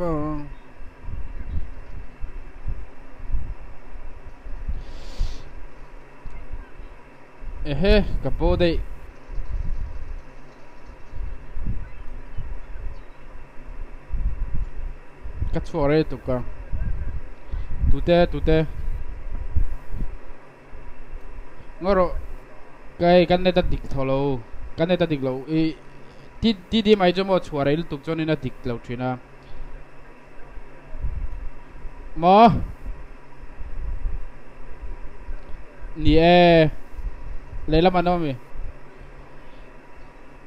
phone. Eh, Capode. Cazzo ho retto qua. Tutte, tutte. Ngoro. Kai kanne ta dik tholo. Kanne ta dik lo. E ti ti di mai jomo chware il tuk choni na dik lo thina. Mo à e lấy làm ano mi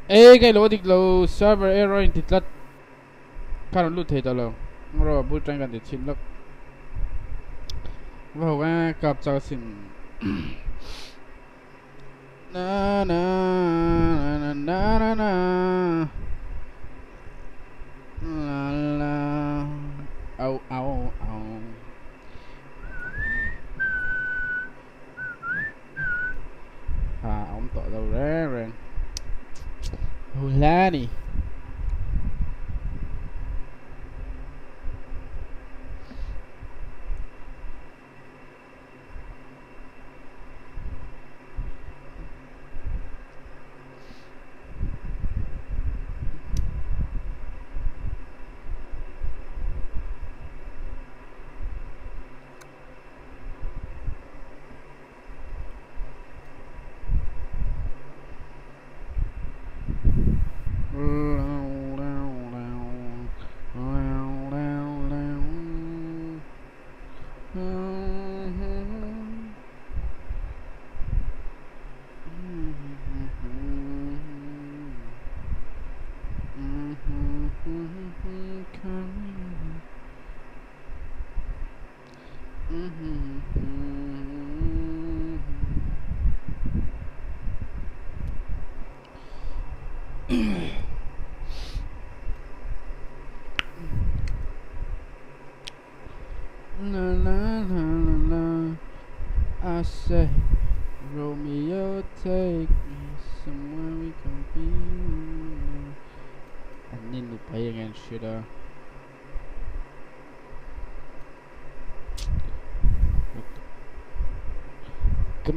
e cái lô địch lô server error in tít lát khá là lút thế đó lô rồi bút tranh gần để chín lắc và hậu na cặp cho xin. Na na na na na na. La la. Au au Verdade.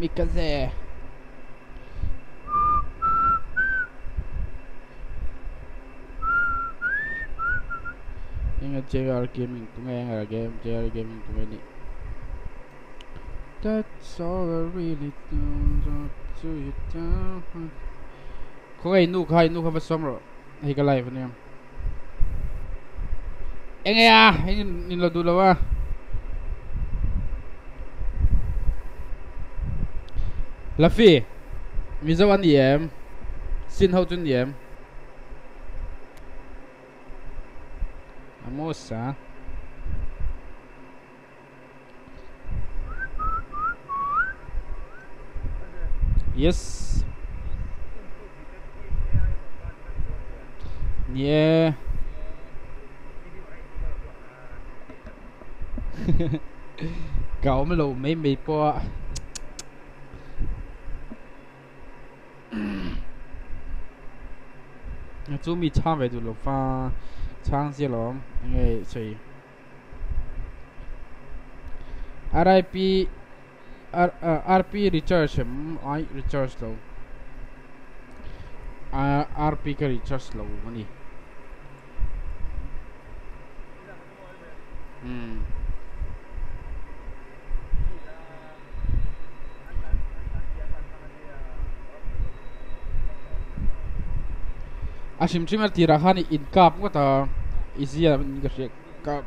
Kamikaze. Ingat JR Gaming tu ngay nga game JR Gaming tu ngay. That's all I really do. Don't do you down. Ko ngay nu kai nu ka ba somro. Hi ka live ni. Enge ya, ini ni lo dulu phi mi Mizo wan yem. xin hậu chun yem. A. Yes. Yeah. Cậu mới lù mấy mì po. ve du lo fa chang si nge RIP R, RP recharge I recharge lo RP ka recharge lo mani hmm ชิมชิมอันตีราคานี่อินกับก็ตาอีซียอก็เสียกับ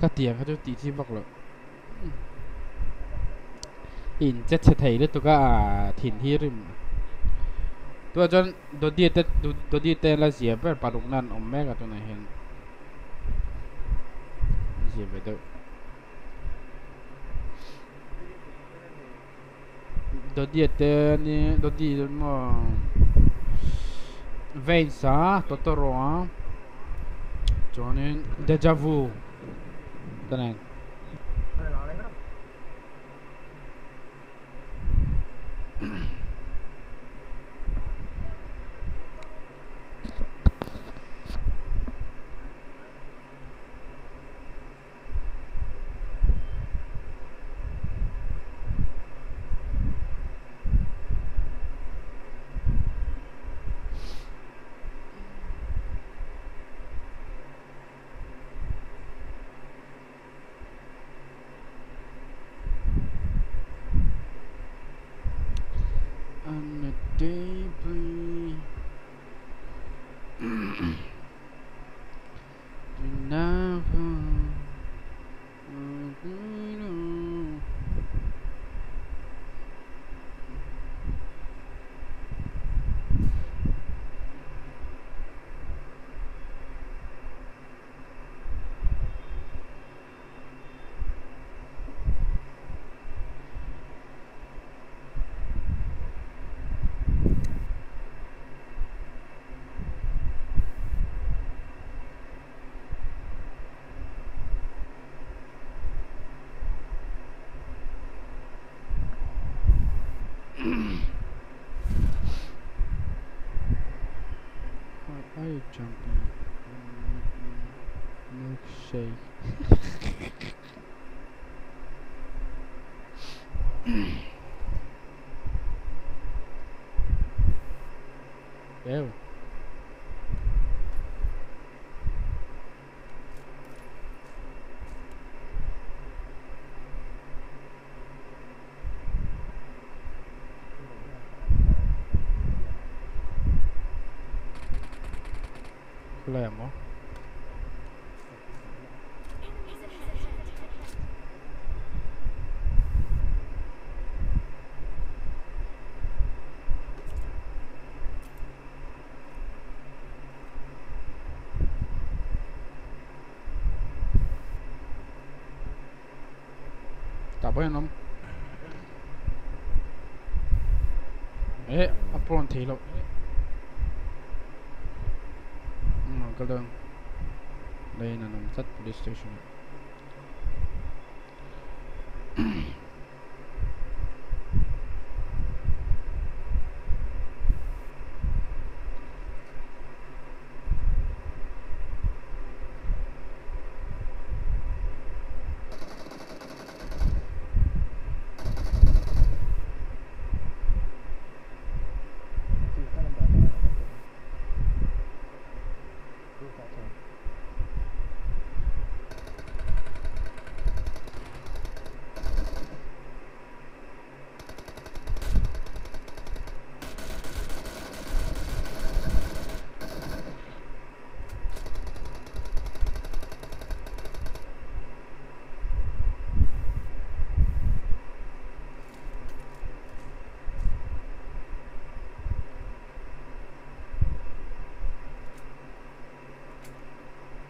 ก็เตียงเขาจะตีที่บักเลยอินเจ็ดเฉยเลยตัวก็ถิ่นที่ริมตัวจนโดดเดียเตโดดเดีเตนละเสียไปปารุงนั่นอมแม่กับตัวไหนเห็นเสียไปตัวดดีเตนี่โดดเดีจนมอง Veisa, totoro, Johnny, Deja Vu. Tá né? Lemo. Tá bem, não? Eh, apron thì كده لقينا أنا مسات بلاي ستيشن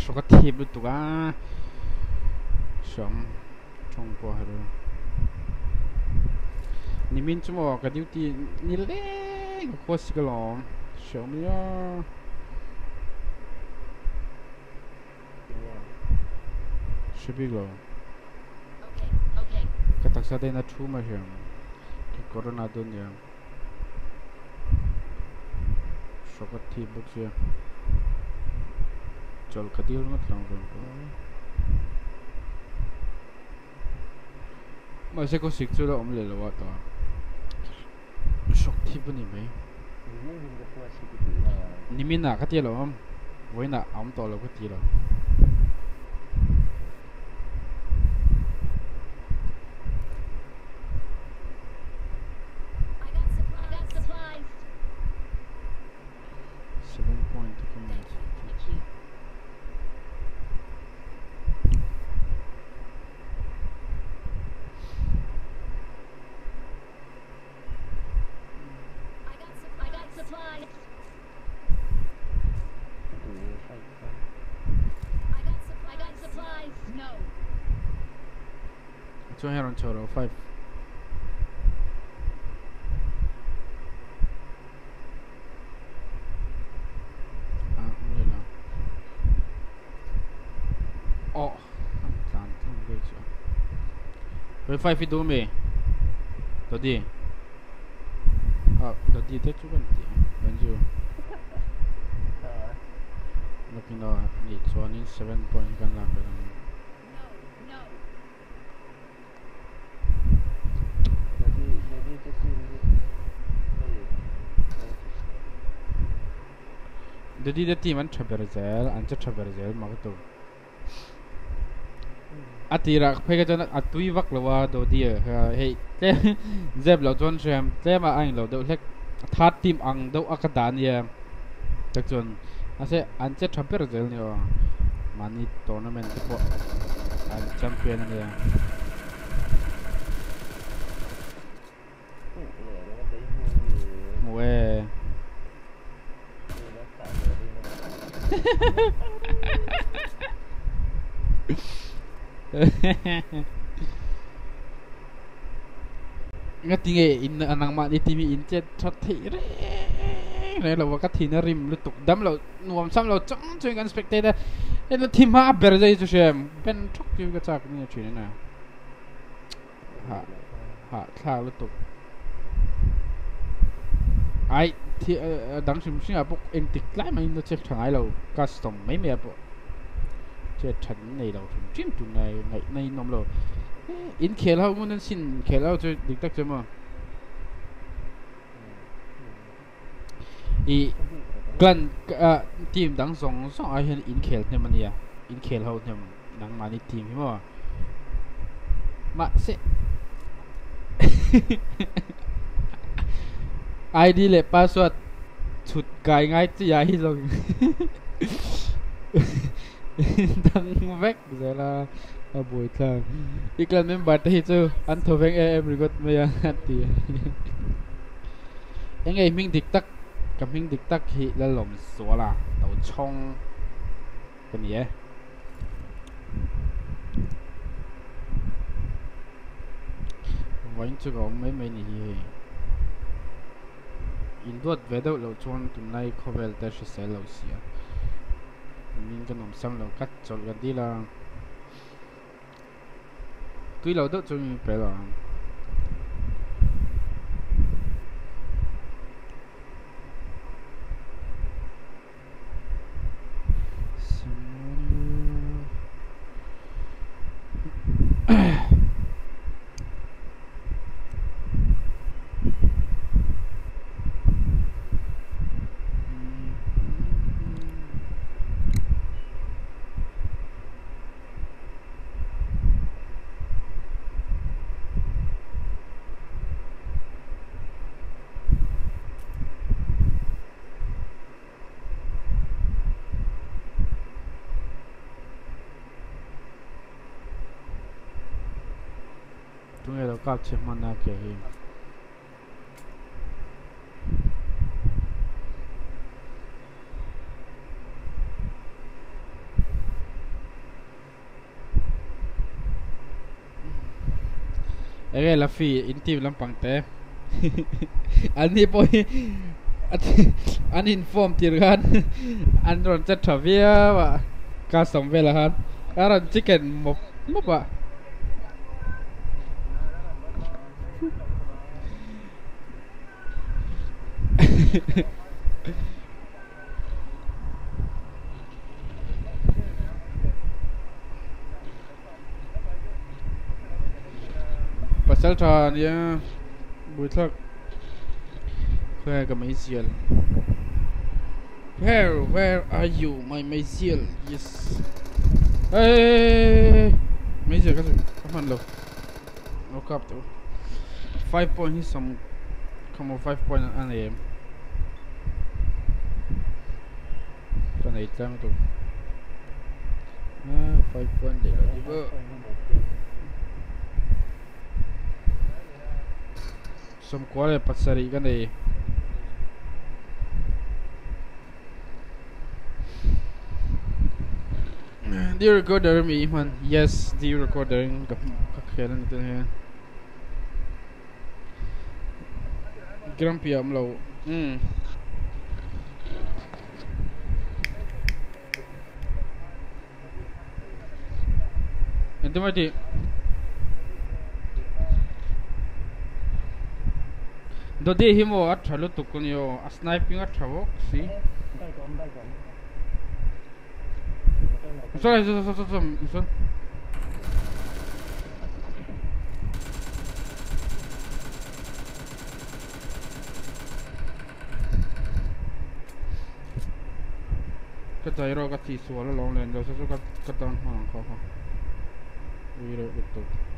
cái số cái thiệp được tụi á sống trong qua rồi ni min chung mà cái duty ni lẽ cái khó xí cái lòng sống nhá sẽ biết rồi cái tác sa đây là chú mà hiểu cái corona số cái thiệp được chưa चल कति मत लाउँछु म यसैको सिक्छु र अमले ल त सक्थि पनि भाइ निमिना कति ल अम होइन आम तल कति ल 5 itu me, Tadi Ah, tadi tu cuba kan nanti Banju Tapi no, ni cuan ini 7 point kan lah kadang. Jadi dia timan cabar jail, anca cabar maka tu. อติรักเพื่อจะนัดอตุยวักหรือว่าโดดีเออเฮ้ยเจ็บเราจนเสียมเจ็บมาอังเราเดี๋ยวเล็กทัดทีมอังเดี๋ยวอักดานเย่จากจนอาเซอันเจ็ดแชมเปี้ยนเจลเนี่ยมันนี่ทัวร์นาเมนต์ที่พออันแชมเปี้ยนเนี่ยเว้ย ngatinge in à, anang ma ni timi in chet thot thi re này là ka thì nó rim lu tuk dam lo nuam sam lo chang chung kan spectator. Nên là thi ma ber dai chu xem bên thok yu cái chắc như chuyện này hả hả thà lu tục ai, thì đăng sim sim à bốc em tịch lại mà nó chết thằng ai lâu custom mấy mẹ bộ chết thằng này đâu chim tụi này này này nôm lâu in khéo lâu muốn nên xin khéo lâu cho được tắc cho mà i clan à team đăng song song ai hiện in khéo thêm mà nè in khéo lâu thêm đăng mà đi team mà mà sẽ ID และ password ฉุดกายง่ายจะย้ายลง tăng vek giờ là à buổi thang iklan mem bat hi chu an tho veng em rigot me ya ti anh ấy mình địch tắc cầm mình địch tắc hi là lồng số là đầu trong cái gì vẫn chưa có mấy mấy gì in đuốt về đâu lâu chọn tụi này có vẻ đã sẽ lâu cái nông om sam cắt kat cái đi là cái lo deuh chu mi pe mana ke hi Ege la fi intim lampang te Ani po an inform tir kan an ron chat thavia wa ka som vela han aran chicken mop mop wa Pasal dia buitlak Where ka mai sial Where where are you my mai sial yes. Hey mai sial ka come on lo? No cap tu. 5 point hi some come on 5 point an warna hitam tu ah, Haa, 5 point dia lah tiba Som kuala lepas sari kan dia Do you record iman? Yes, do you record dalam itu ni? Grumpy am. Hmm. 화이팅 화이팅 너네 힘어 아차로 똑군요. 아 스나이핑 아차고 시. 무슨 무슨 무슨 무슨 무슨 그다 이러 같이 있어. 원래 라운드 엔더서 갔다 온 하나 가가 you don't look dope.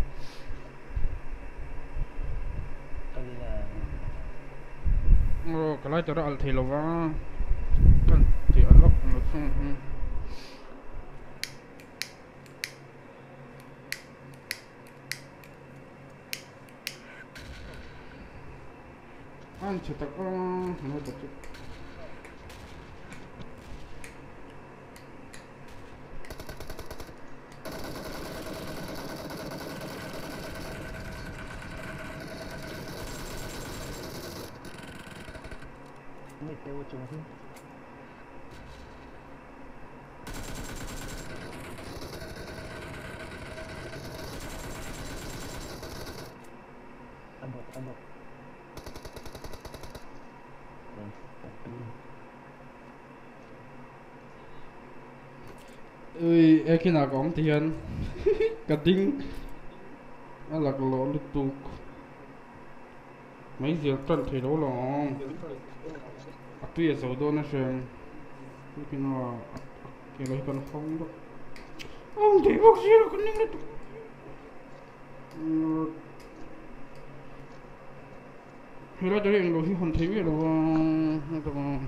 Rồi, cái này cho nó ăn thì là vã Cần thì ăn lóc nó xong hơn Ăn tập tạc nó nó tạc khi nào có tiền cả đinh nó là cái lỗ lục tục mấy giờ trần thì đâu là à tuy là số đô nó xem khi nào cái lấy con không đó. Ông thì bốc gì là con ninh nó thì ra cho hiện đồ khi hoàn thấy biết đâu à.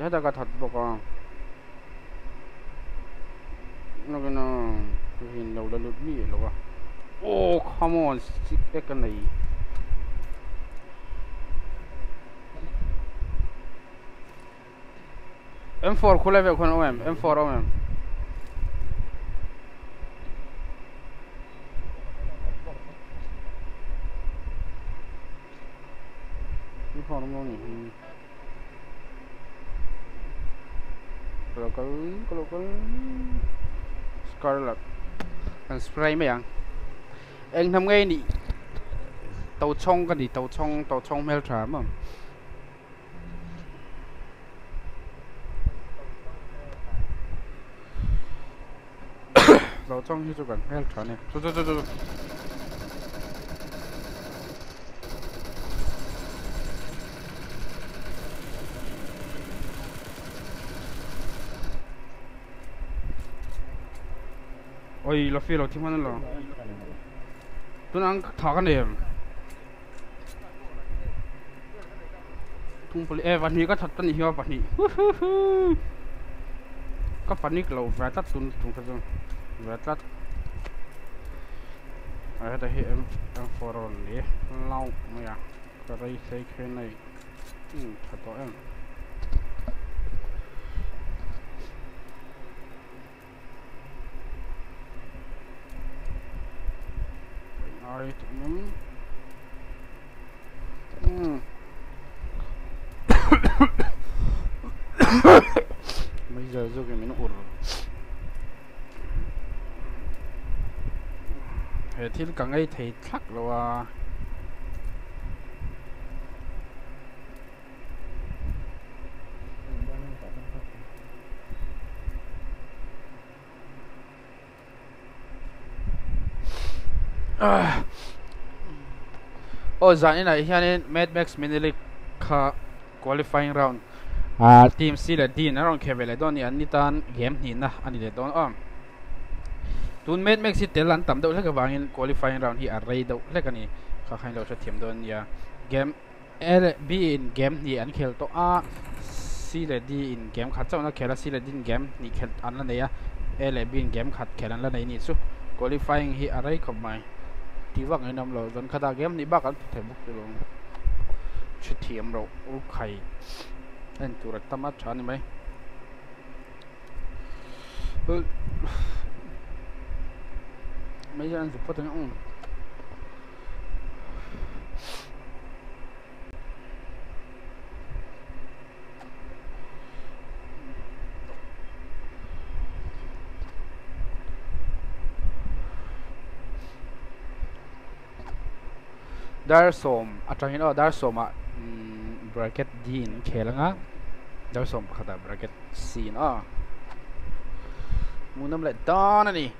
하다가 닫다가 그러나 그게 나올라를 미에로가 오 컴온 스틱 백나이 M4 콜레벨 콘 OM M4 OM coi là thằng spray mấy anh anh thầm nghe nị, tàu chong cái gì tàu chong tàu chong mail trả mà. Tàu chong như chỗ gần mail trả này. Thôi thôi thôi thôi. ôi là phi là thiên văn là tôi đang thọ cái này tung poli ehวันนี้ก็ทัดตันหิววันนี้ก็วันนี้เราแวะตัดตุนตุนกันแวะตัดอะไรแต่เห็นเอ็มฟอร์เ Alright. Mm. Mm. Bây giờ vô cái mình ủr. Hệ thiên cả ngay thấy thắc rồi ô dạng như này hiện Mad Max Mini League qualifying round à team C là đi nó còn kẹp về lại đó này anh đi tan game nhìn na anh đi lại đó à tuần Mad Max thì tên lần tầm đầu là cái vàng qualifying round thì array đầu là cái này khá hay lâu sẽ thêm đó nha game L B in game thì anh kẹp to A C là đi in game khát sao nó kẹp là C là đi in game thì kẹp anh là này à L B in game khát kẹp anh là này nít su qualifying thì array không mai tí vak ngày năm rồi vẫn game đi bác ăn thể bốc được luôn chút rồi ô khay. Anh tụi rạch tâm chán mấy. Ừ. Mấy giờ anh chụp phút nữa som atangin oh dar som a ah, mm, bracket din khelanga ah. dar som khata bracket sin a ah. munam le don ani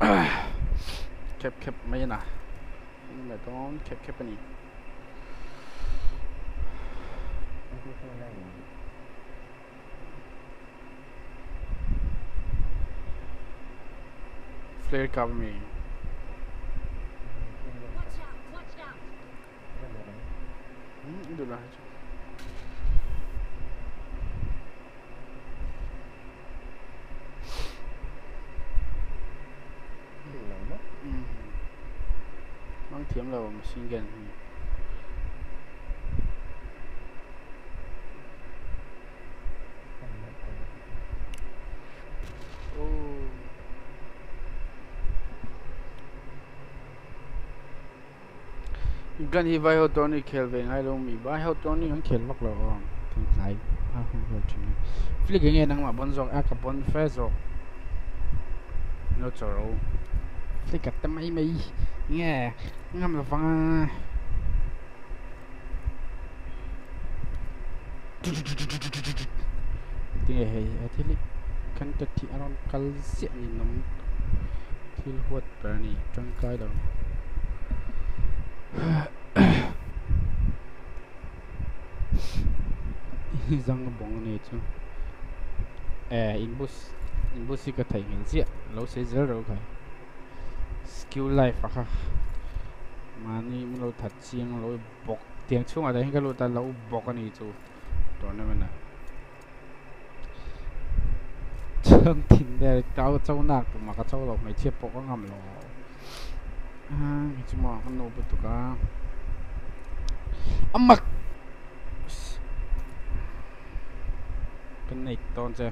kep kep mai na le don kep kep ani flare cover me lah hmm mang thiam lo machine gun oh gan hi vai ho tony khel ve ngai lo mi vai ho tony han khel vak lo ong thing ngai a hu ho chin flick nge nang ma bon zok a ka bon fe zok no choro flick ka tamai mai nghe ngam là vang tiếng này hay thế li kan ta ti aron kal sia ni nom thil huat per ni trong kai đâu răng bóng này chứ à inbox inbus cái thầy hiện diện, lâu sẽ dễ rồi cái skill life ha mà ni mình lâu thật chiang lâu bọc tiếng chung ở đây cái lâu ta lâu bọc cái này chứ, đó nên mình à chương trình đây cháu cháu nạc mà cái cháu lâu mày chiếc bọc cái ngầm ah, ito mo ako naubot ka amak kanay ton sa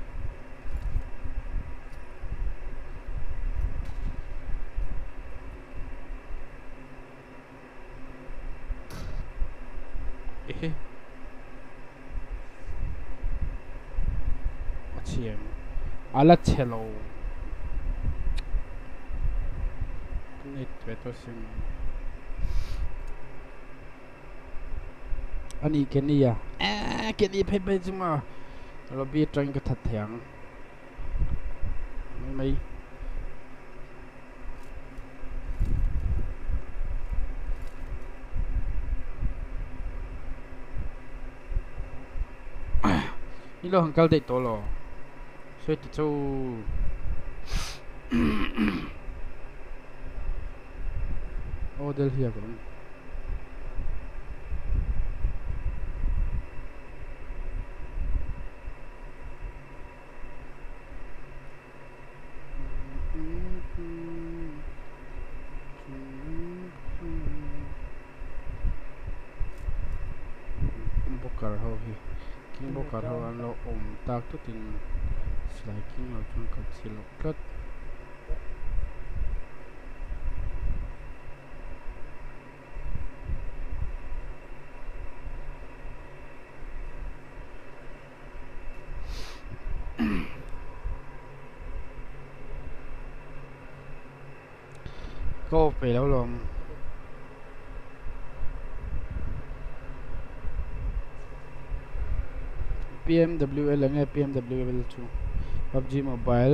eh what's here ala cello Nit beto sim. Ani keni ya. eh keni pe pe cuma. Lo bi trang ka that thiang. Mấy mấy. Ini lo hangkal dei to lo. So ti chu. Oh del hier. Bokar ho hi. King bokar ho an lo om tak tu tin slide king lo chung kat silo kat. PMWA लेंगे PMWA to PUBG mobile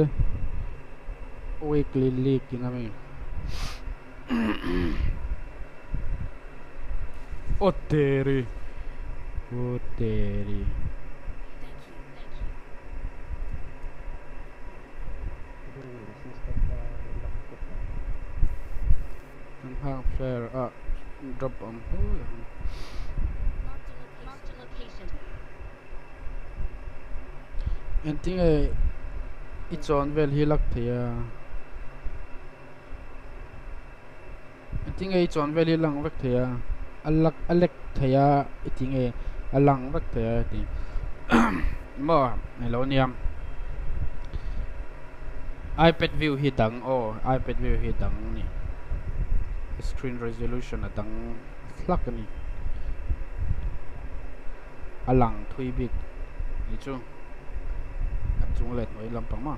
weekly league की नमी ओ तेरी ओ तेरी Confirm player up, drop on. Ooh. En ting ấy ít chọn về hi lắc thì à anh tiếng ấy chọn về hi lăng vắt thì à alak alek thì à ít tiếng ấy alang vắt thì à thì ờ, mà này lâu iPad view hi dang o iPad view hi dang ni screen resolution a dang lắc ni alang thui bik ni chu chung lệch với làm phẳng mà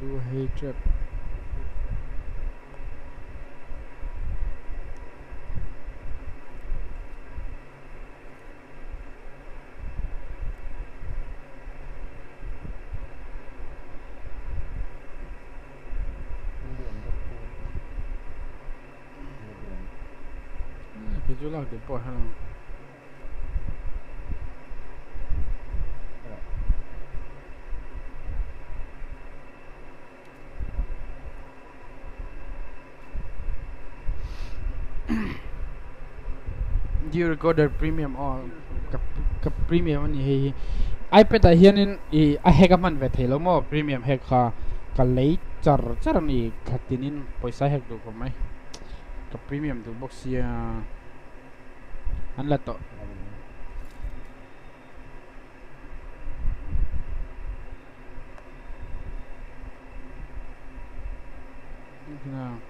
Blue hatred chú của recorder premium recorded premium or ka premium ni hi ipad pe ta hianin i a heka man ve thelo mo premium hek kha ka lei char char ni khatinin paisa hek du ko mai ka premium du box ya Han lah Nah.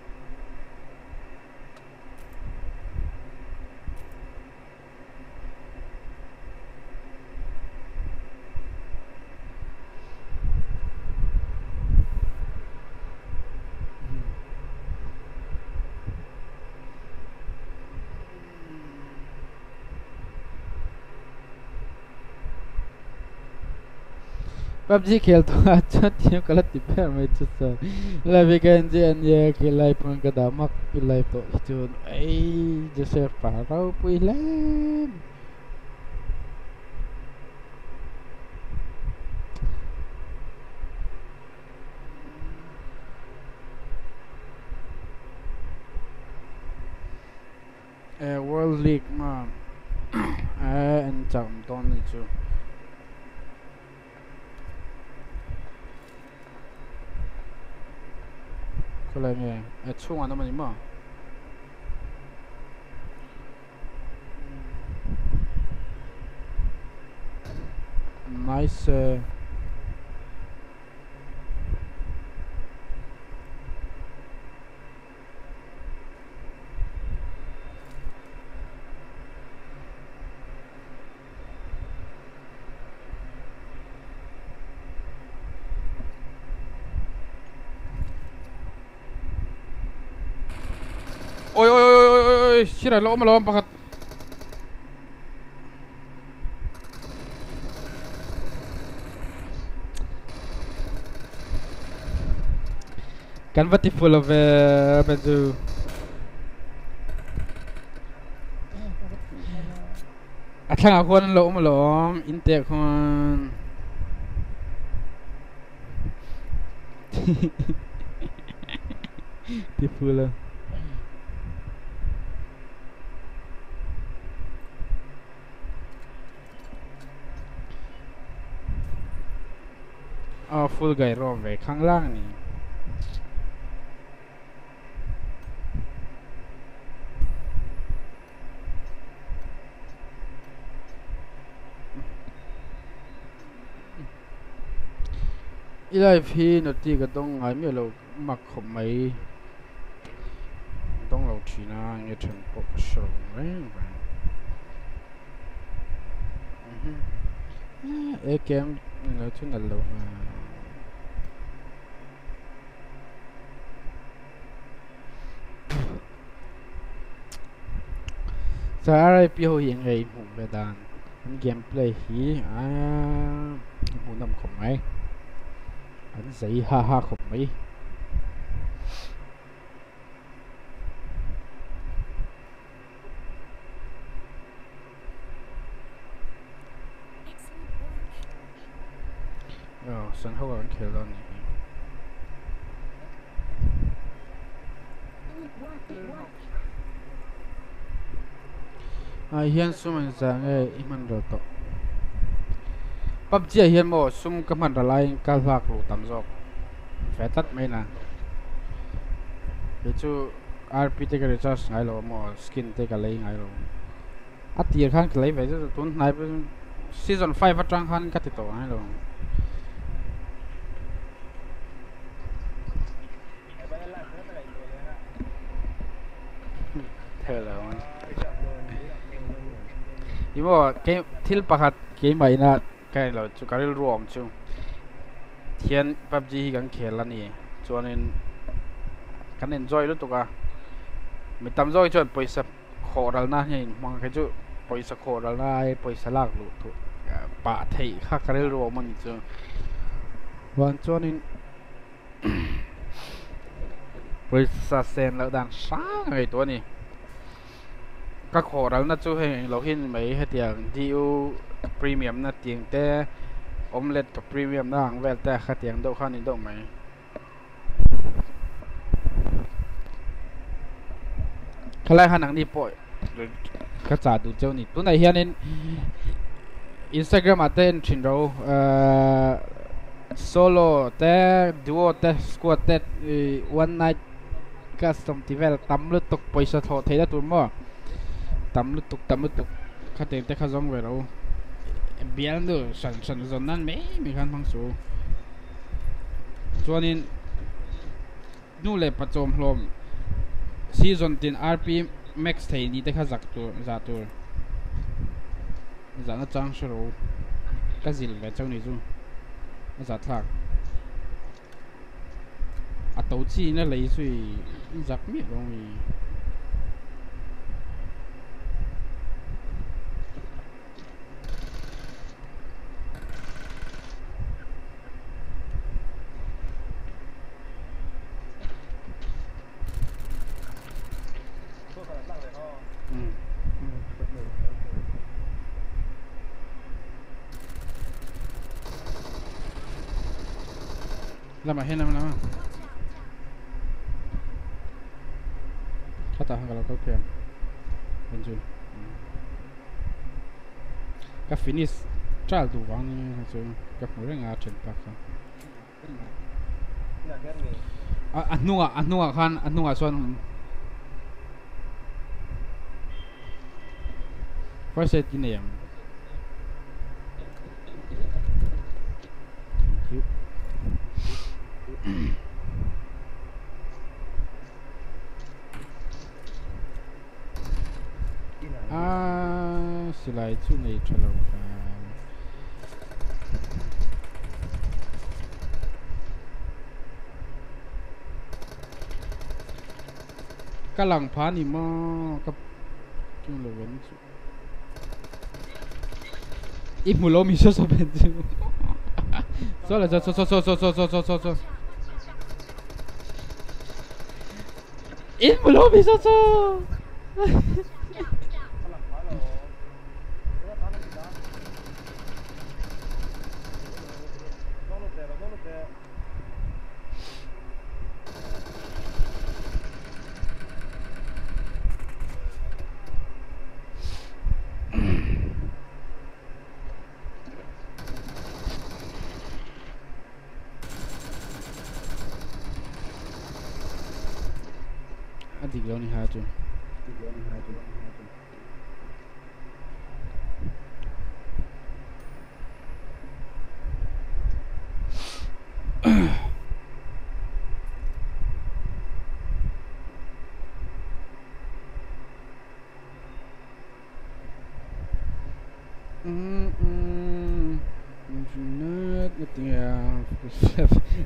PUBG खेल तो अच्छा थी गलत थी पर मैं तो सर लवी का इंजी इंजी के लाइफ में कदम मक की लाइफ तो Eh, ऐ World League mah, eh entah, tahun itu. 설렘이 애충 안 하면 임마. 나이스. Shit, hij loopt maar lopen. Gaat... Kan wat die full of uh, met zo. Het gaat gewoon lopen maar lopen. Intake gewoon. die full mo loob Inte ako Di full of Ờ, full gầy rồi vềข้างล่างนี่ อีไลพี่นตีก็ต้องไงไม่เรามักขมไหมต้องเราทีน่าเงี้ยถึงปกสรงแรงแรงอือฮึเอ๊ะเกมเราถึงกันเรา มา sa RIP ho hiện ngày hùng về đàn anh gameplay hí à hùng nằm khổng mấy anh giấy ha ha khổng mấy ờ sân hậu anh kêu lên à hiền sum anh sang nghe iman rồi to PUBG hiền mo sum cái mặt lại cái vạc lụ tầm dọc phải tắt mấy nè để chú RP take recharge ngay lo mo skin take lấy ngay lo à tiền khăn lấy vậy chứ tuấn này season 5 phát trang khăn cắt tổ ngay lo thơ là không Di mo game thil pakhat game mai na kai lo chu karil rom chu thian PUBG hi kan khel ani chuanin kan enjoy lu tuka mi tam joy chuan poisa kho dal na ni mang ke chu poisa kho dal na ai poisa lak lu thu pa thei kha karil rom ani chu wan chuanin poisa sen lo dan sa ngai to ni các khổ đó nó chú hình lâu hình mấy hết tiền. DU premium nó tiền te omelette cái premium nó hàng về te khá tiền đâu khăn đâu mấy. Khá lại hàng đi bội. Các trả đủ châu nị tuần này hiện nên Instagram à tên trình độ ờ, solo te duo te squad te ờ, one night custom tivel tam tục bây giờ tho thấy là tur mo tắm lu tuk tắm lu tuk khát tiền tết khát rong về đâu? Biển đồ sẵn sẵn dần năn mấy mình khăn phăng số. Cho nên nu lệ bắt chôm lom season tin rp max thấy đi tết khát giặc tu giả tu giả nó trang sơ rồi cái gì về trong này chứ? Giả thạc. À tàu chi nó lấy suy giặc miệng rồi. nambah heal nambah nambah Fatah kalau kau kian Benjul Ka finis Tral du wani so ka mure nga chel paka Anua anua khan anua son First set kinayam à xí lại chỗ này cho lâu cái lòng phá này mà cái cái lỗ vẫn chú ít mù lô mình sốt sốt bên chú sốt là sốt sốt sốt sốt sốt sốt sốt sốt 인물 홈이 있었어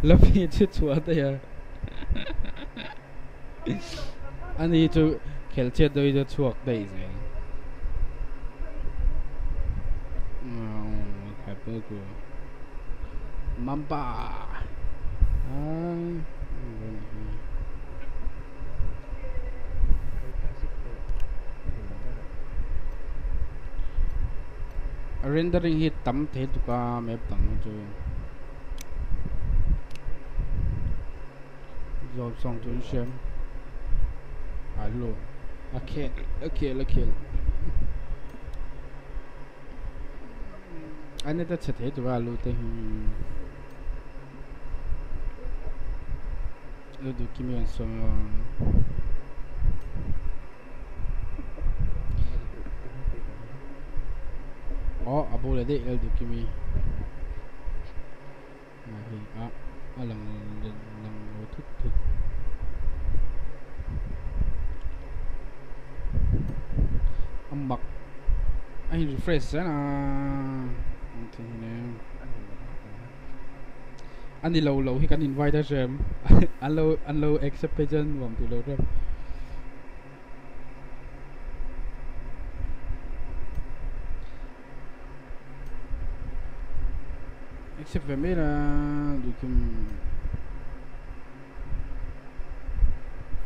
Lafayette situadı ya. I need to keltiye doydu tuvaktayız yani. Oh, what happened to Mamba? Ay, rendering hit tam thế to ka map tam tu zone something shame. Hello. I can't. Okay, look here. Ainda tá certo, tu vai lutar. Eu do que me. Oh, a bola dele é. Ah, ah, âm bật anh refresh sẽ là thì nè anh đi lâu lâu thì cần invite ra em. Anh lâu anh lâu accept page vòng từ lâu rồi. Accept về mấy là được kim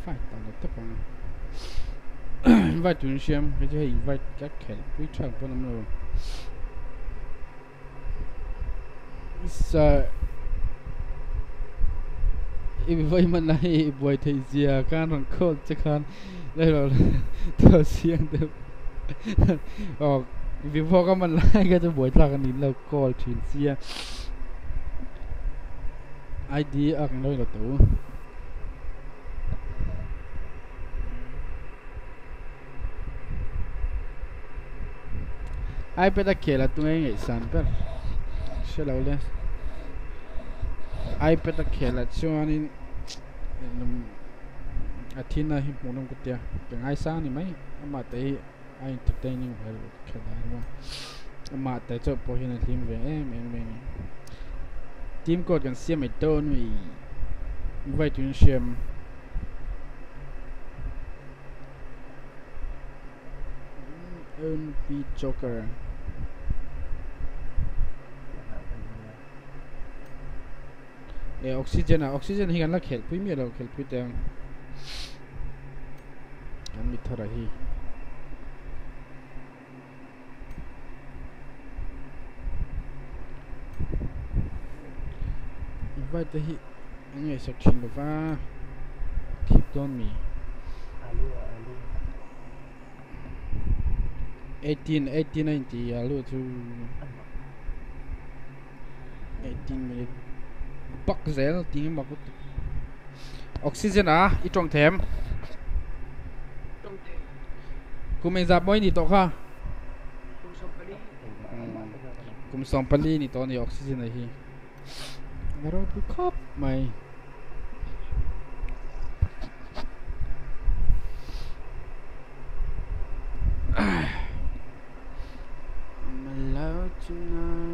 phải tạo lập tập bằng à invite un xem cái gì invite chắc kẻ quý chẳng có nắm rồi sa vì vậy mà này, buổi thầy dìa can rằng khôn chắc hẳn đây là thờ siêng được. Ờ vì vô các mình lại cái cho buổi tạc nín là call chuyển dìa ID ở cái nơi là tủ ai pe da kela tu ngai ấy san per se lâu le ai pe da kela chuan in num athina hi munum ku tia pe ngai sa ni mai ama te ai entertaining hel khada ma ama te cho po hin lim ve em em em team code kan siam ai ton mi vai tun siam ơn vi joker. E oxygen a oxygen hi kan la khel pui mi lo khel pui tang kan mi thara hi. Invite te hi angai section lo va keep on me. Eighteen eighteen 18 18 90 alu tu 18 minute bắc zel tiếng mà có oxygen à ít trong thèm. Cùng mình ra mỗi nị to ha. Cùng xong pali nị to nị oxygen này hi Naro bu khóc mày. I'm allowed tonight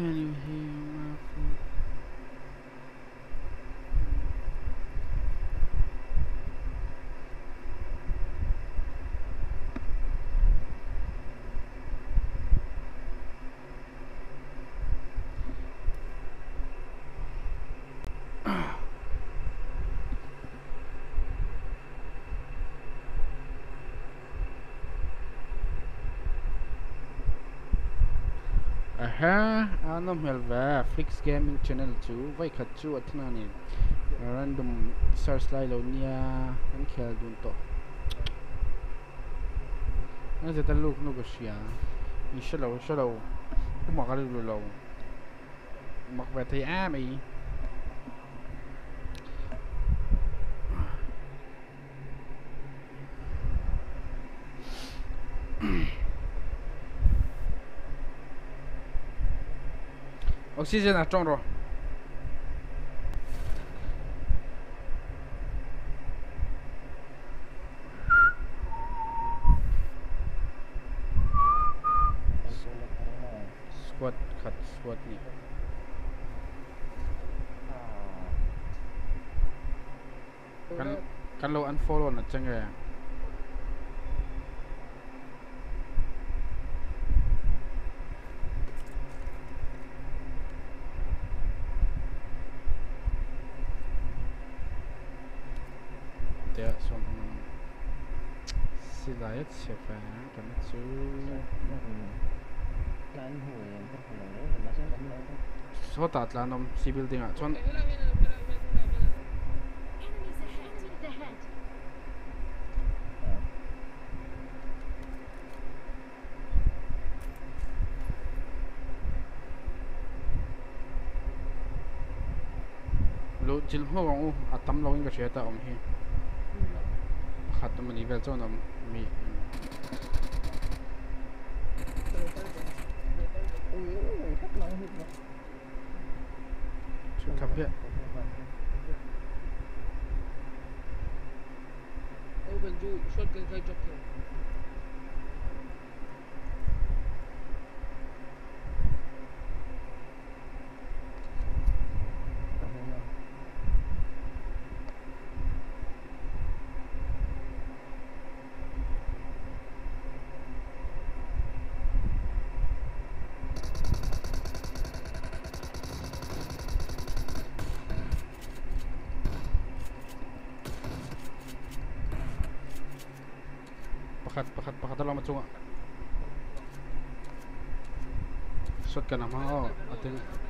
can't even Aha, ano melva Flix Gaming Channel 2 vai khat chu athna random search lai lo nia an khel dun to. Na zeta luk no ko sia ni shalo shalo ku ma ka lu lo mak va thai a mai 谢谢了壮壮。Sila et chefa kan chu lan hồi cái là nông ta tla nom si building a chon lo jil ho wang u atam lo in ka sheta om hi. Khát to mani vel chon om mi. pakat pakat pakat lama cuma. Shot kena lah, mah. Oh, ada.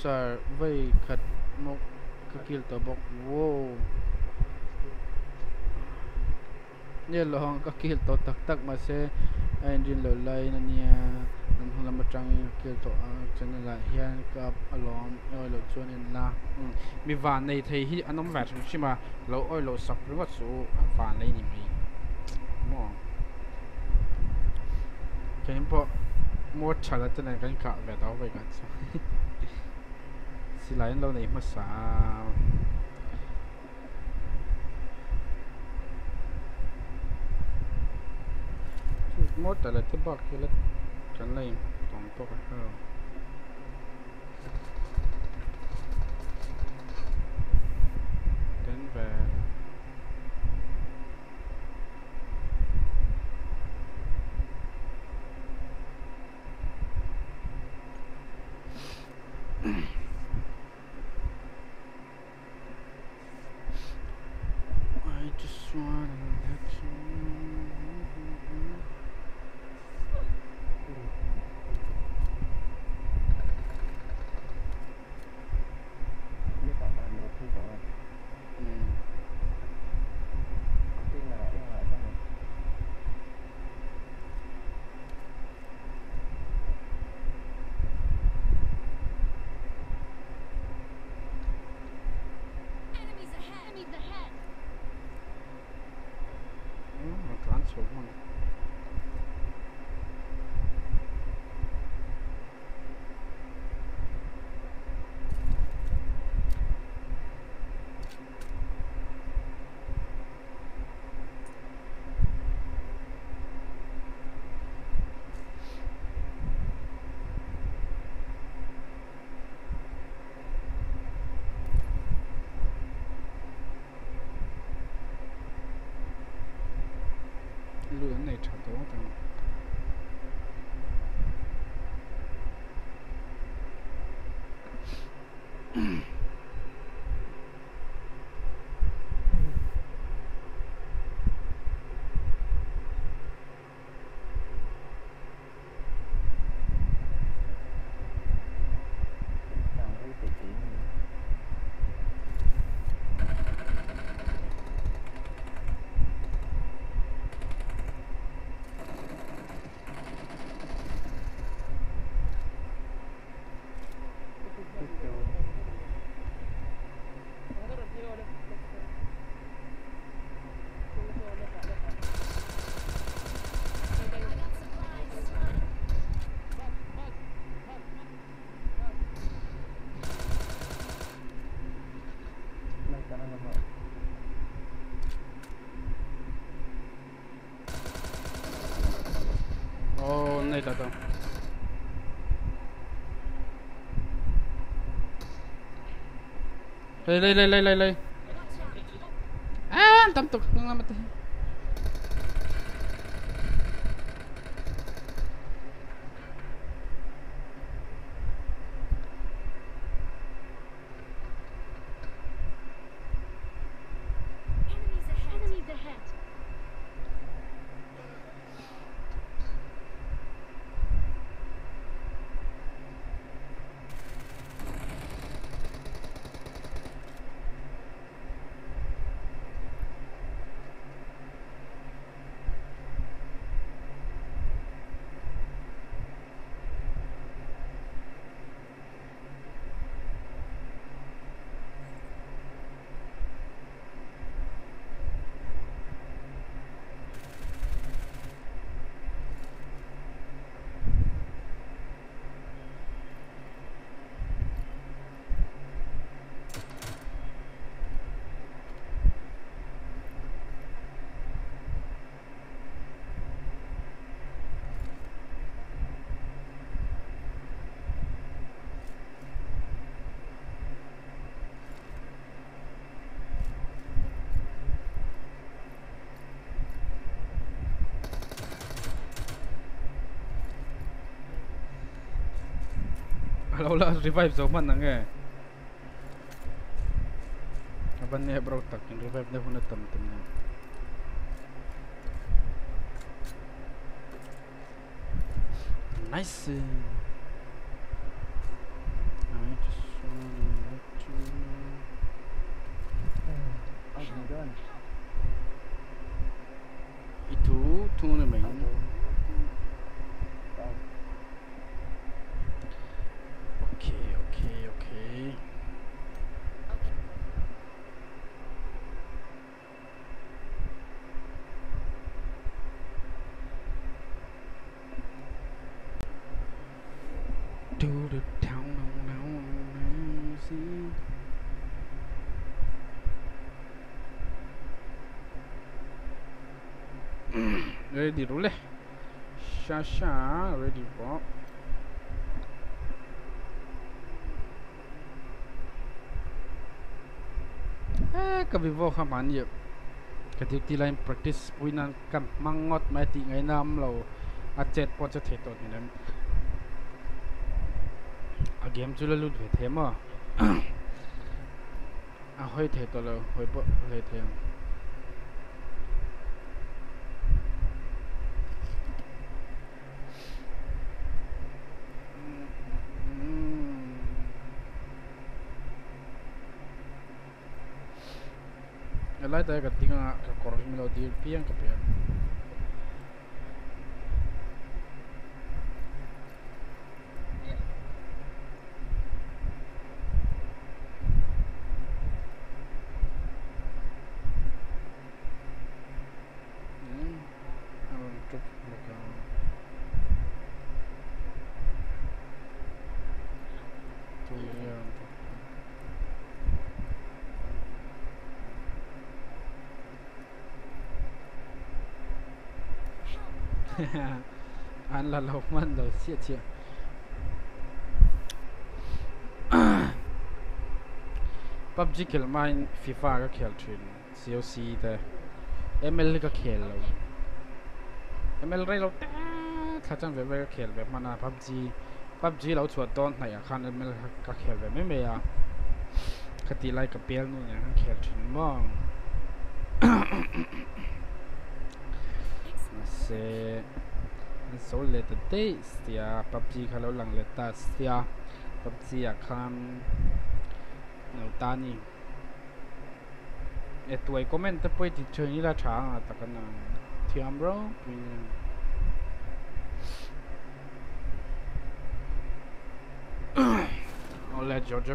sar vai khat mok kakil to bok wo ye long kakil to tak tak ma se ai din lo lai na nia nam hung lam trang ni kakil to a chen la hian kap alom oi lo chuan in la mi van nei thei hi anom va chum chima lo oi lo sak ringa chu van nei ni mi mo kan po mo chala te na kan ka ve dau ve kan silayan daw na imas sa mod ala te bak kila kan lain tong to ka 路的内车多的。લઈ લો તો લઈ લઈ લઈ લઈ લઈ લઈ આ તમ તો મત Kalau lah revive zaman lah ke Abang ni bro tak? yang revive dah pun datang tengah Nice. Hmm. Itu tournament. Ready rồi Sha sha ready bro Ah, kami vo khaman ye katik ti line practice puinan kan mangot mai ti ngai nam lo a chet po cha the to ni nam a game chu la lut ve the ma a hoi the to lo hoi po le the ったらよかった。今、心決めろって言うピアンかピアン。Ăn là lâu PUBG FIFA ka khel thin COC te ML ka khel lo ML rai lo ta tha chan ve ve ka ve mana PUBG PUBG lo chuat ton nai a khan ML ka khel ve me me ya khati lai ka pel nu mong à. Chơi se số lệ tự tế thì à bắp chi khá lâu lặng lệ ta thì à bắp chi à khám nấu ta nhỉ e tuoi commenti poi ti giorni la ciao attaccano ti ambro quindi ho legge oggi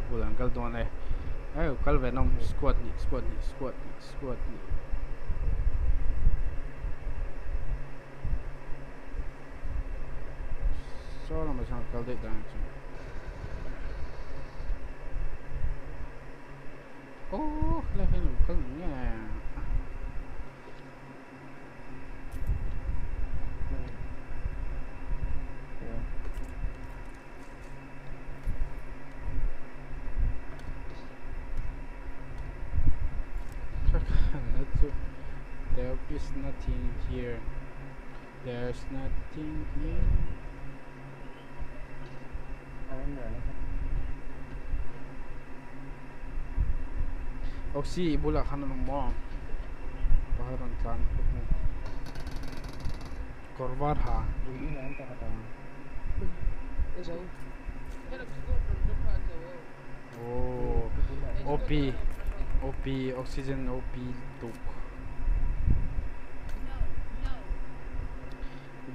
Yanlış Ankara'da iddianım için. Oh, let him come, yeah. There is nothing here. There's nothing here. Oksi ibula kan ng mo. Paharan kan. Korvar ha. Yun na ang kakatama. Eso. Oh, OP, OP, oxygen OP tuk.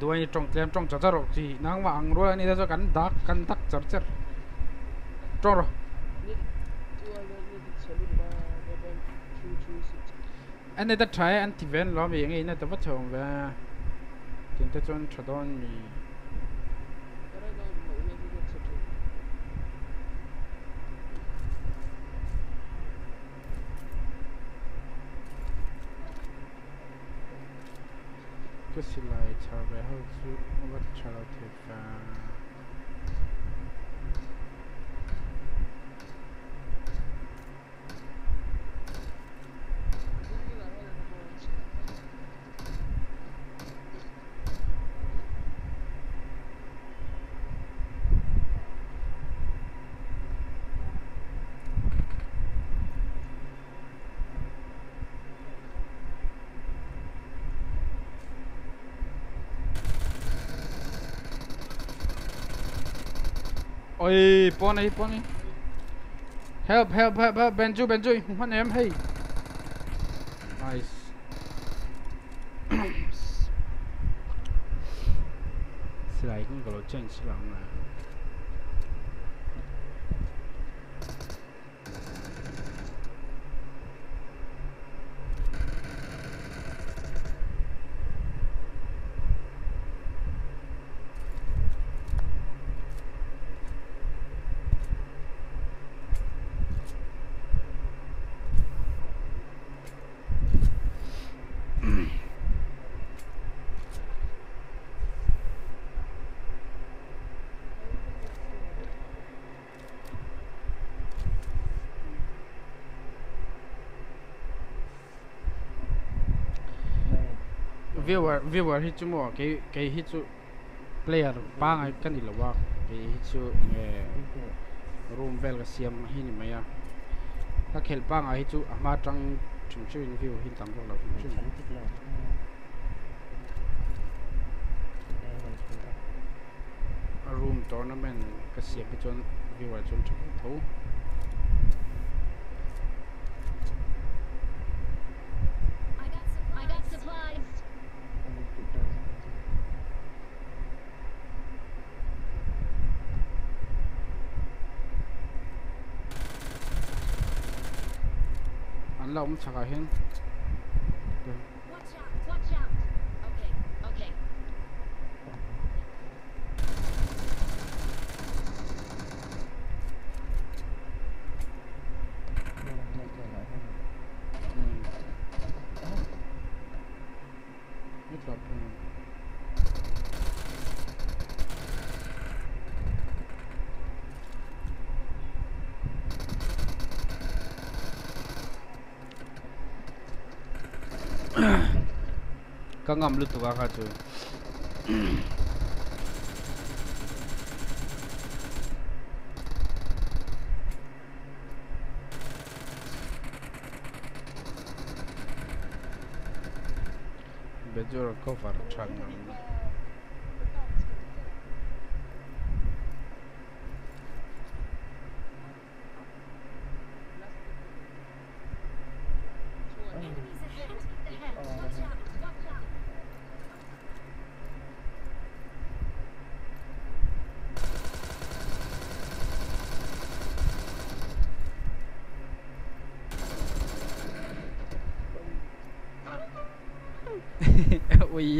Duai trong tlem trong char rồi. Oxy nắng mà ăn rồi anh ấy cho cắn dak cắn dak char char. Trong rồi. Anh ấy đã anh thỉnh ven lo mi ngai na ta va chong va tin ta chon chadon mi ก็สิ 炒饭好吃，我吃了铁饭。Ôi pon này pon này help help help help benju benju hắn em, hey. Nice. Slide cũng có lỗi chân slide mà. viewer viewer hi chu mo ke ke hit chu player pa ngai kan i lawa ke hit chu nge room vel ga siam hi ni maya. Ka khel pa ngai hi chu ama tang chum chu in view hi tam lo chum chu. Room tournament ka siam hi chon viewer chum chu thau umzureichen 강감 루트 와가지고 Bedzioran kofar czarny.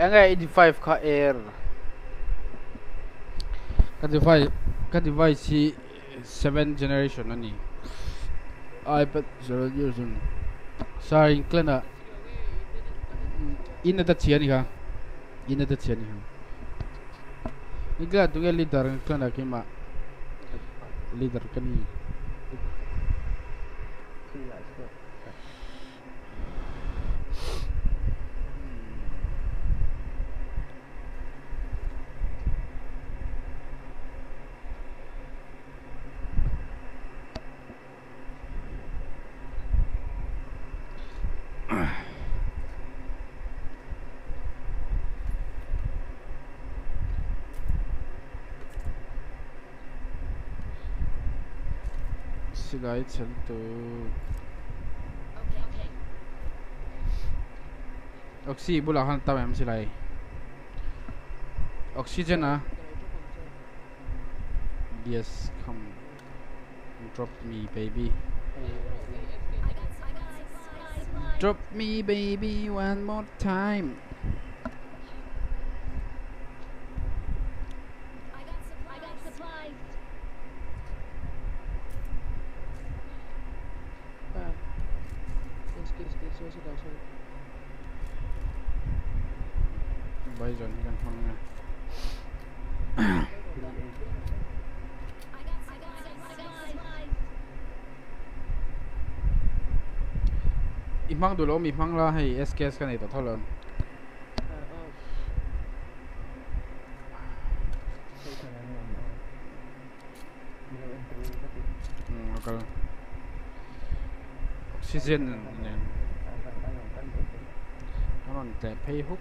85 ka air. Ka device ka device si 7 generation ani. iPad 0 years on. Sorry, klana. Ina ta chiani ka. Ina ta chiani ka. Iga tu ga leader klana kima. Leader kani. Guys, help to oxy bula han tam em silai oxygen ah. Yes come. Drop me baby. Drop me baby one more time. Imang lỗ mì phăng la hay SKS cái này tao thôi ah. Akal. Ừ, Oxygen ne. akan akan pay hook.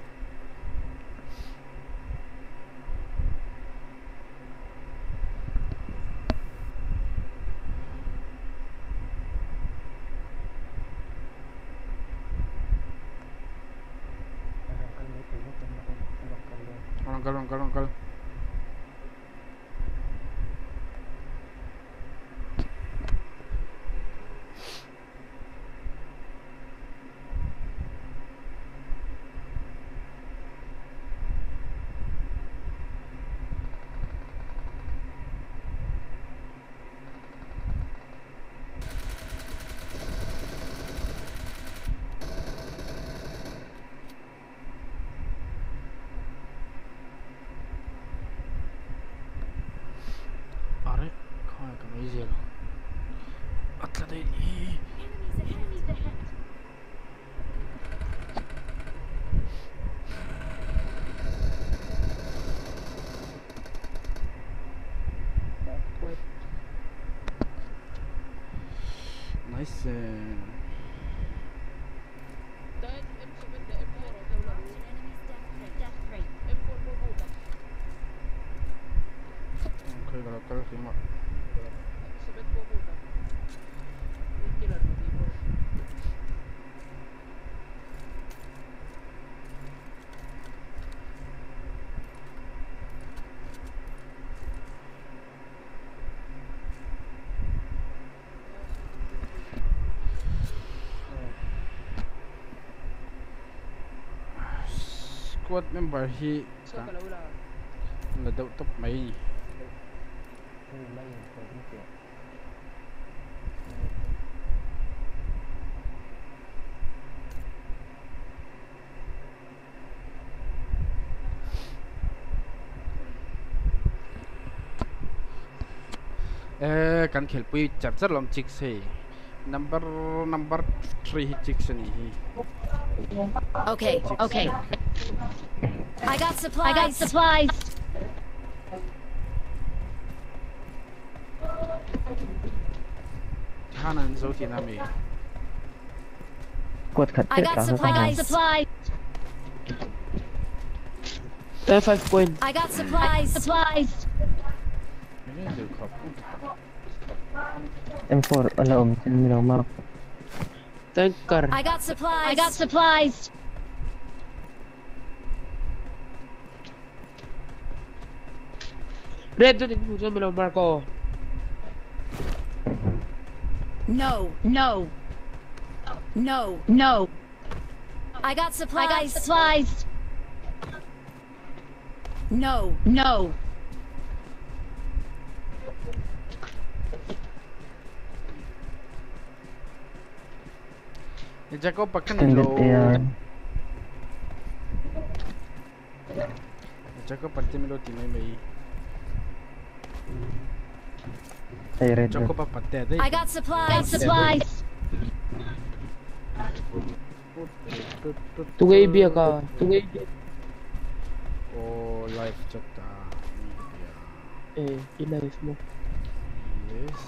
Nice. Okay, gotta, squad member he so kalau lah nak dok top mai ni Eh, kan khel pui chap chap lom chik se. Number number 3 chik se ni. Okay okay. I got supplies. I got supplies. Zoti. Quad cut. I got supplies. Five point. I got supplies. Supplies. M4 alone. Thank God. I got supplies. I got supplies. Red doon yung puso mo lang, Marco. No, no. No, no. I got supplies. I got supplies. No, no. Jacob pakan Standard lo AR Jacob pati mi lo ti mai mai ay red Jacob pa pati dai I got supplies. got supplies. Tungay biya ka. Tungay biya. oh life check ta Eh, i-life mo. yes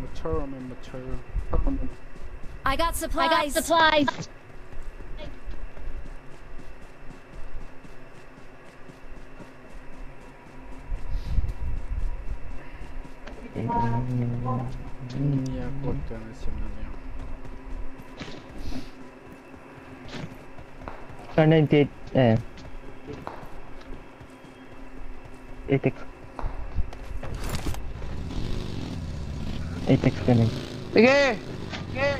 mature me mature I got supplies. I got supplies. Я кота на 7 Sanırım de e. Etek. Etek benim. Ege! Ege!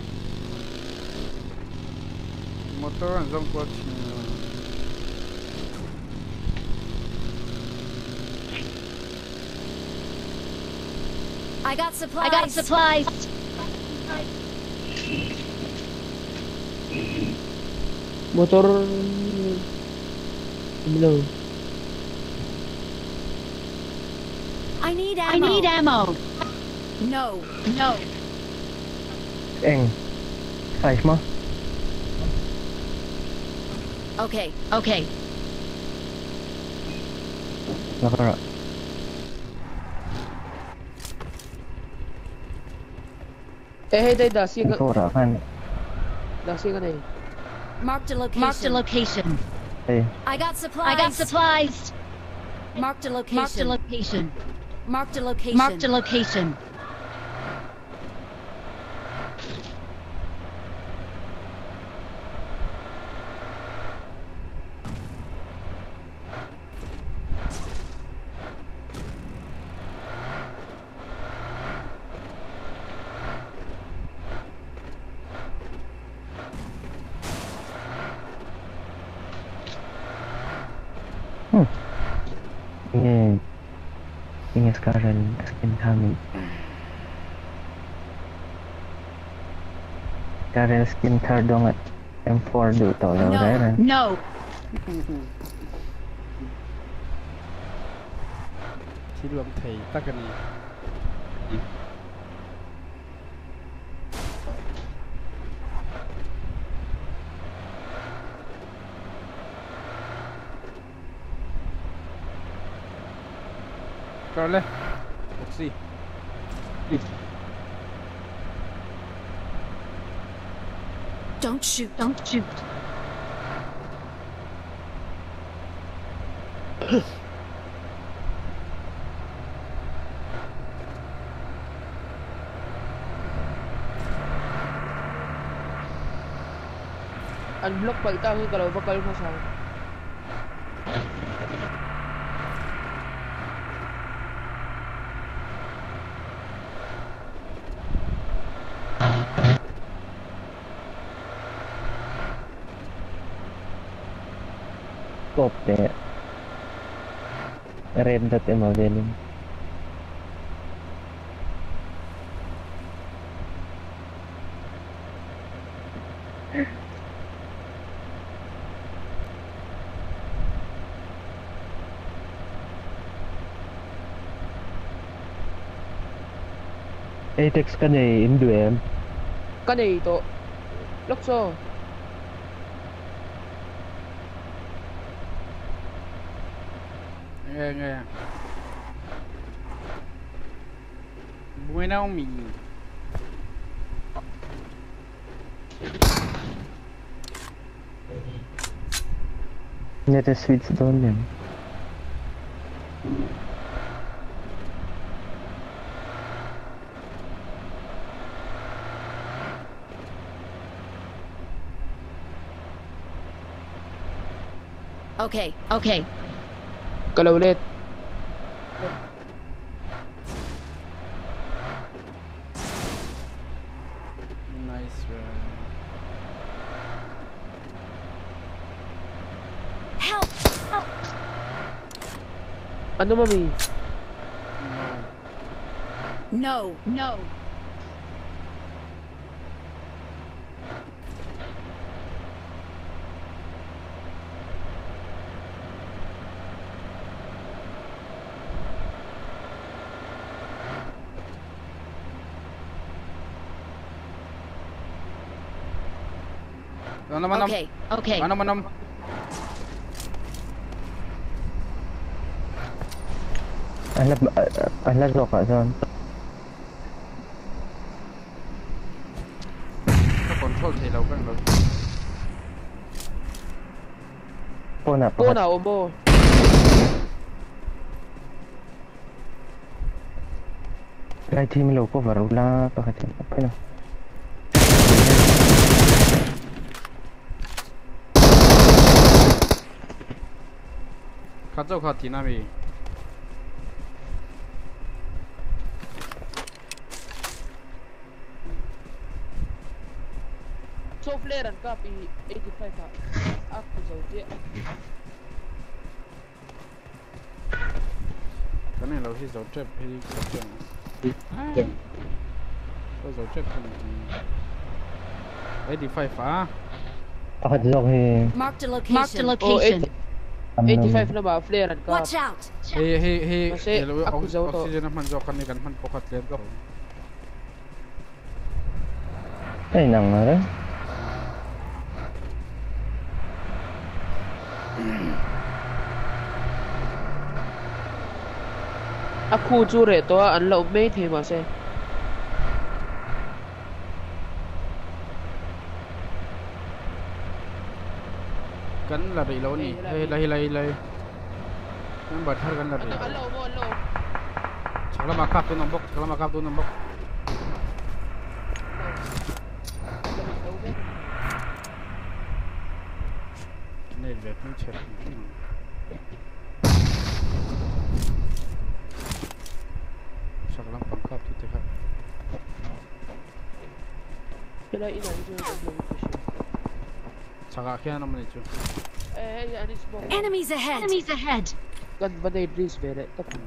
Motorun zam kulakçını I got supplies. I got supplies. Motor... Hello. I need ammo. I need ammo. No, no. Eng Size mo Okay, okay. Nakara Hey, day, dasi ka. Tora kan Dasi ka na eh. Marked a location. Marked a location. Ay I got supplies. I got supplies. Marked a location. Marked a location. Marked a location. Marked a location. Karel skin card dong at M4 do to lo đấy No. Chỉ luận thầy ta cái này. Rồi lên. Don't shoot. Don't shoot. Unblock pa ita kalau bakal masang. Red dot modeling. Atex eh, ka na eh, Indo eh. かねえと、ロクソン。Nga nga. Buena mi. Мне это светит домен. Okay, okay, Kalau ulit. nice run Help. Help. Ano mami? no No. No. Ano naman nam Okay. Okay. ano naman nam Alam, alam ko ka doon. có control thì lâu cái lâu Po na, Po na omo. Kahit himilo ko, varula, pakati. Apa na? khát ข้าเจ้าข้าทีน่ามีโซฟเลอร์นก็ปีเอ็ดไฟต์อะอักษรเจ้ากันเนี่ยเราที่เราเจ็บให้ดีกว่าเจ้าเราเจ็บกันเอ็ดไฟต์อะอักษรเจ้าให้ mark the location mark the location 85 na ba? Flare ang Watch out. hello ako dấu to. oxygen naman dấu kan kan man pokat len ko Ay, nang nga rin. Ako jure to ang laob may tema se. ันลารีโลนี่เฮ้ยลายลายลายนั่นบัตรทักันลารีฉลามาคับตัวน้องบกฉลามาคับตัวน้องบกเนี่ยแบบนี้เฉลี่ยฉลามปังคับตัวเจ้าครับเฮ้ยลายลายลายฉากแค่นั้นมันเองจ้ะ Enemies ahead! Enemies ahead! Lan ba na iblis, bere? Tapos.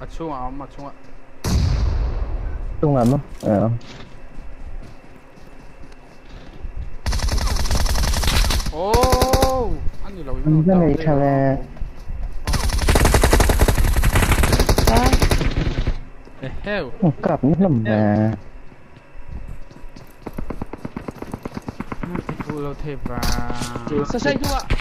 Atsung ah, matsung ah. Atsung ano? Ayan. Oh! Lâu na may isa na... Ah, The hell? Cặp nó lầm mà Multiple Teva. Sa side mo nga. Sa side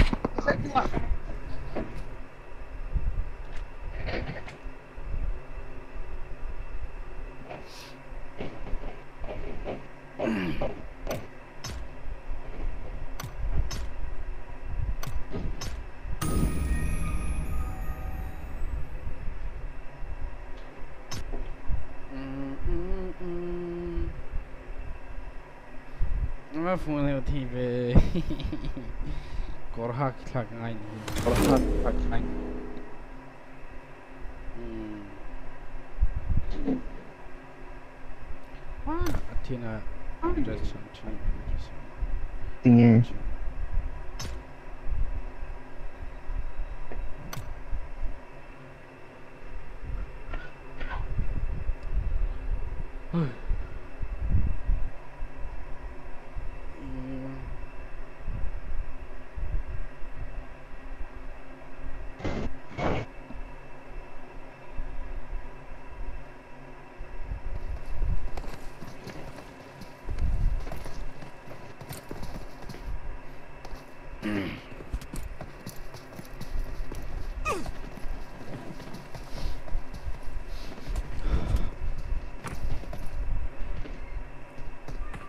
Telefonhilfe. Gorhak klack ein. Gorhak klack ein. Hm. Ah, Athena. Das ist schon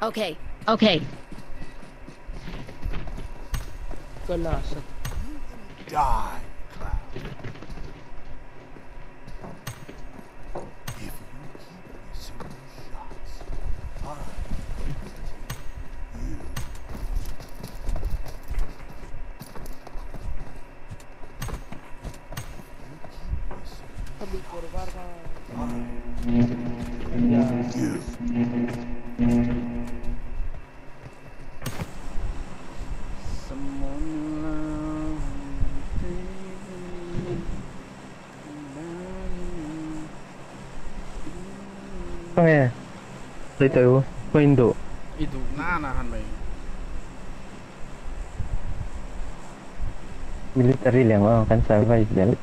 Okay, okay. Kalasa. Die, Có nghe Lấy tự Quên độ Itu na na han mai Military liền vào Kan survive Jadi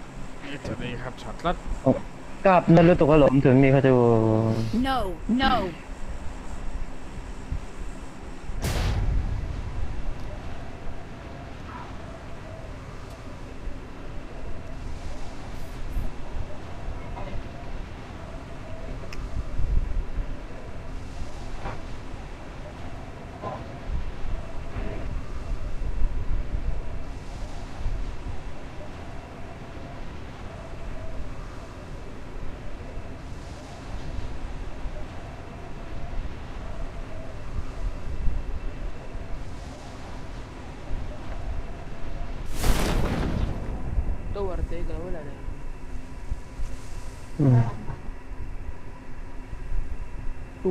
Itu ni hap chatlat Cặp nó lưu tục có lộn thường điเขาจะ No, no.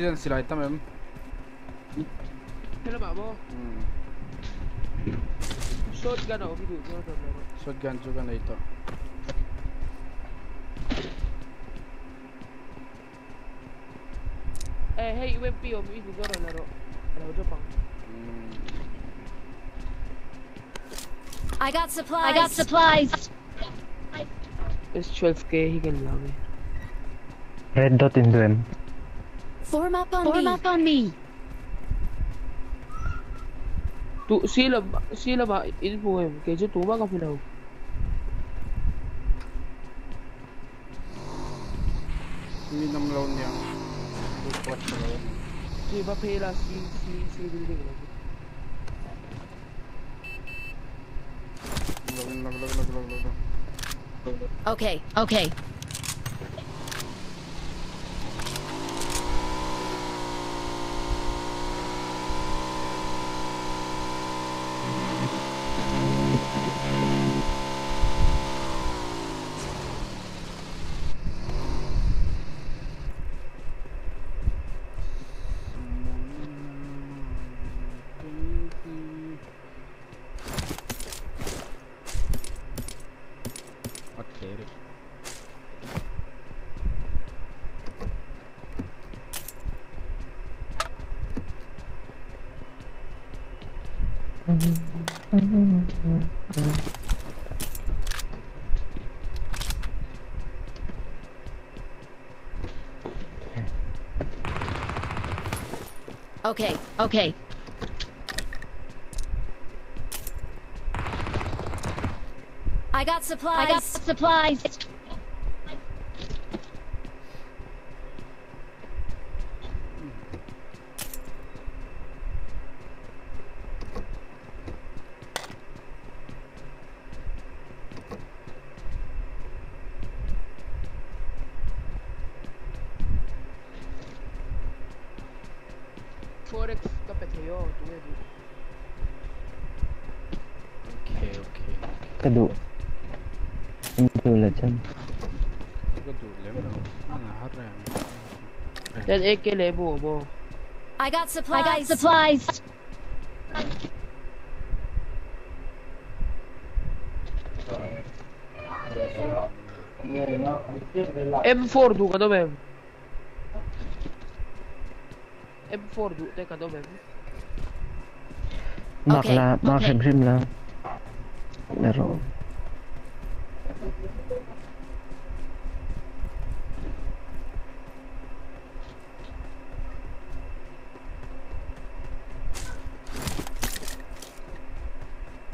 시즌 씨라 했다면 헬마 뭐? 음. 숏간 어디도 있거든. 숏간 쪽에 있다. Eh, hey, UMP o mi lugar en aro. En otro pan. I got supplies. I got supplies. It's 12k he can love me. Red dot into him. Form up on Form me. up on me. Tu sila sila ba il poem kaya tu ba kapilaw? Minum lawan niya. Bukas na yun. Si ba pila si si si building lagi. Okay, okay. Okay, okay. I got supplies. I got supplies. I got supplies. I got supplies. M4 누가 넣으면 M4 누 내가 넣으면 막라 막힘 Nero.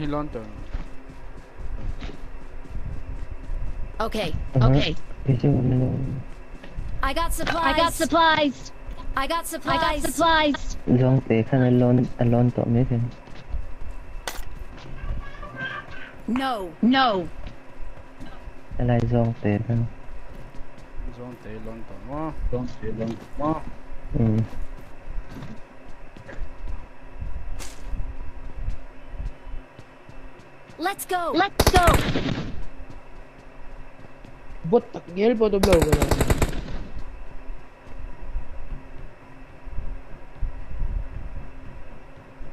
in London. Okay, okay. I got supplies. I got supplies. I got supplies. I got supplies. Long take and I loan to meet him. No. No. And I long take. Long take long time. Long take long time. go. Let's go. What the hell about the blow with us?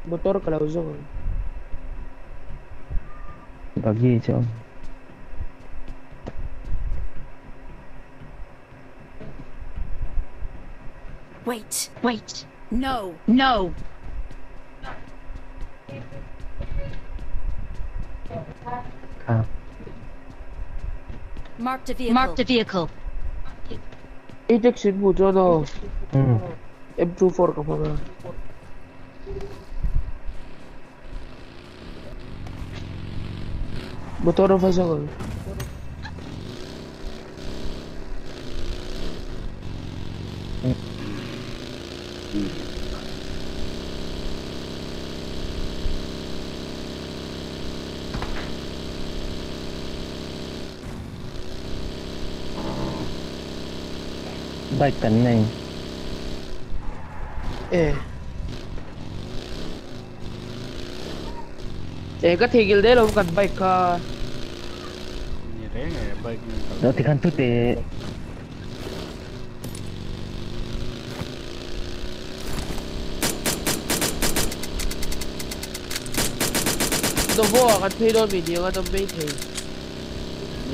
Motor kalauzo ko. Bagi siya. Wait, wait. No, no. ครับ Marked a vehicle. Marked a vehicle. Ajax yun mo dyan o. อืม M24 ka pa nga. Motor na fasa ka. bài tấn này Ê. ಏಕಥೀಗಿಲ್ದೆ ಹೋಗ್ಬೇಕಂತ bike bike ಅನ್ಸುತ್ತೆ Đồ vô ở cái thuê đôi mình nhiều cái tâm bê thì.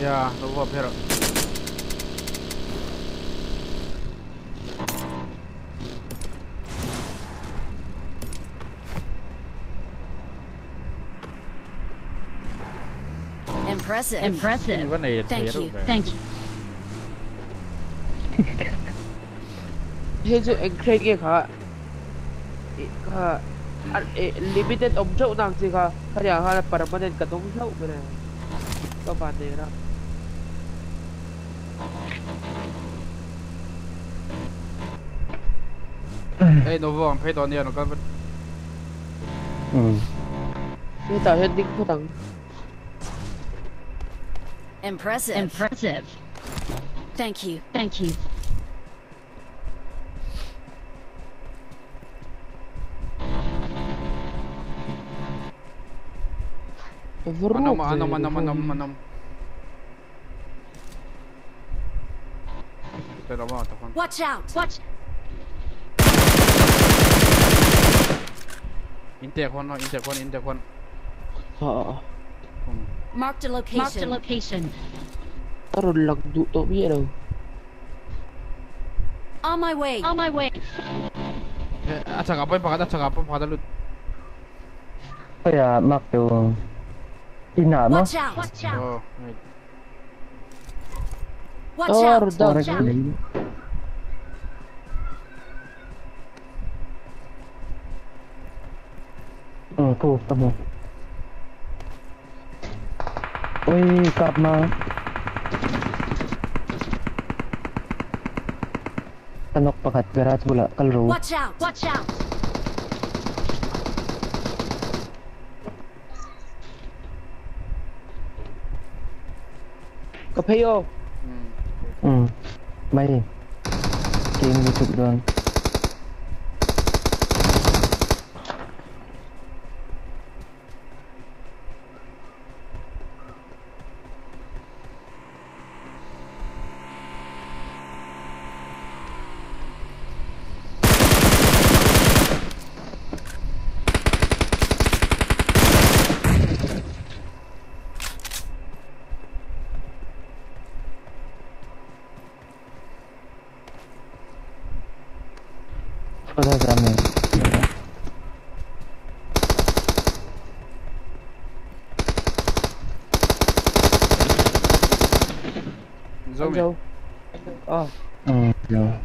Dạ, đồ vô ở rồi. Impressive. Impressive. Thank you. Thank you. 해주 크랙이가 가 limited object nang si ka kaya ka permanent ka dong sa ubra ka bandera eh novo ang pay doon yan ka 嗯，你打算盯不等？Impressive. Impressive. Thank you. Thank you. Anom, anom, anom, anom, anom. Watch out! Watch! Intake one, no, intake one, intake ah. one. Oo. Oh. Marked a location. Marked a location. On my way. On my way. Eh, at saka po yung pangat, at saka po pangatalod. Kaya, Mac, yung... Inama? Watch out! Watch out! Oh, right. Oh, Watch out! Watch out! Oh, puta mo. कोई काटना tanok pakat garage wala. Kal watch out. Watch out. Kapayo! Hmm. May game youtube doon. Go. Oh. Oh, God.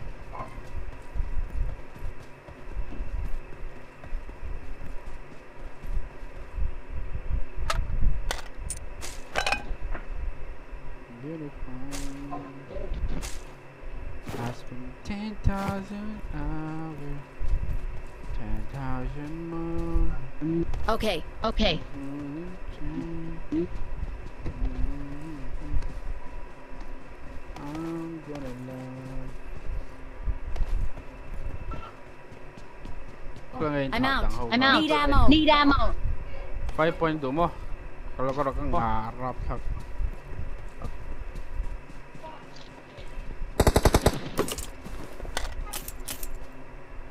10,000 hours. 10,000. Okay, okay. I'm out. Need ammo. Need ammo. 5.2 mo. Kalau kalau kang harap hak.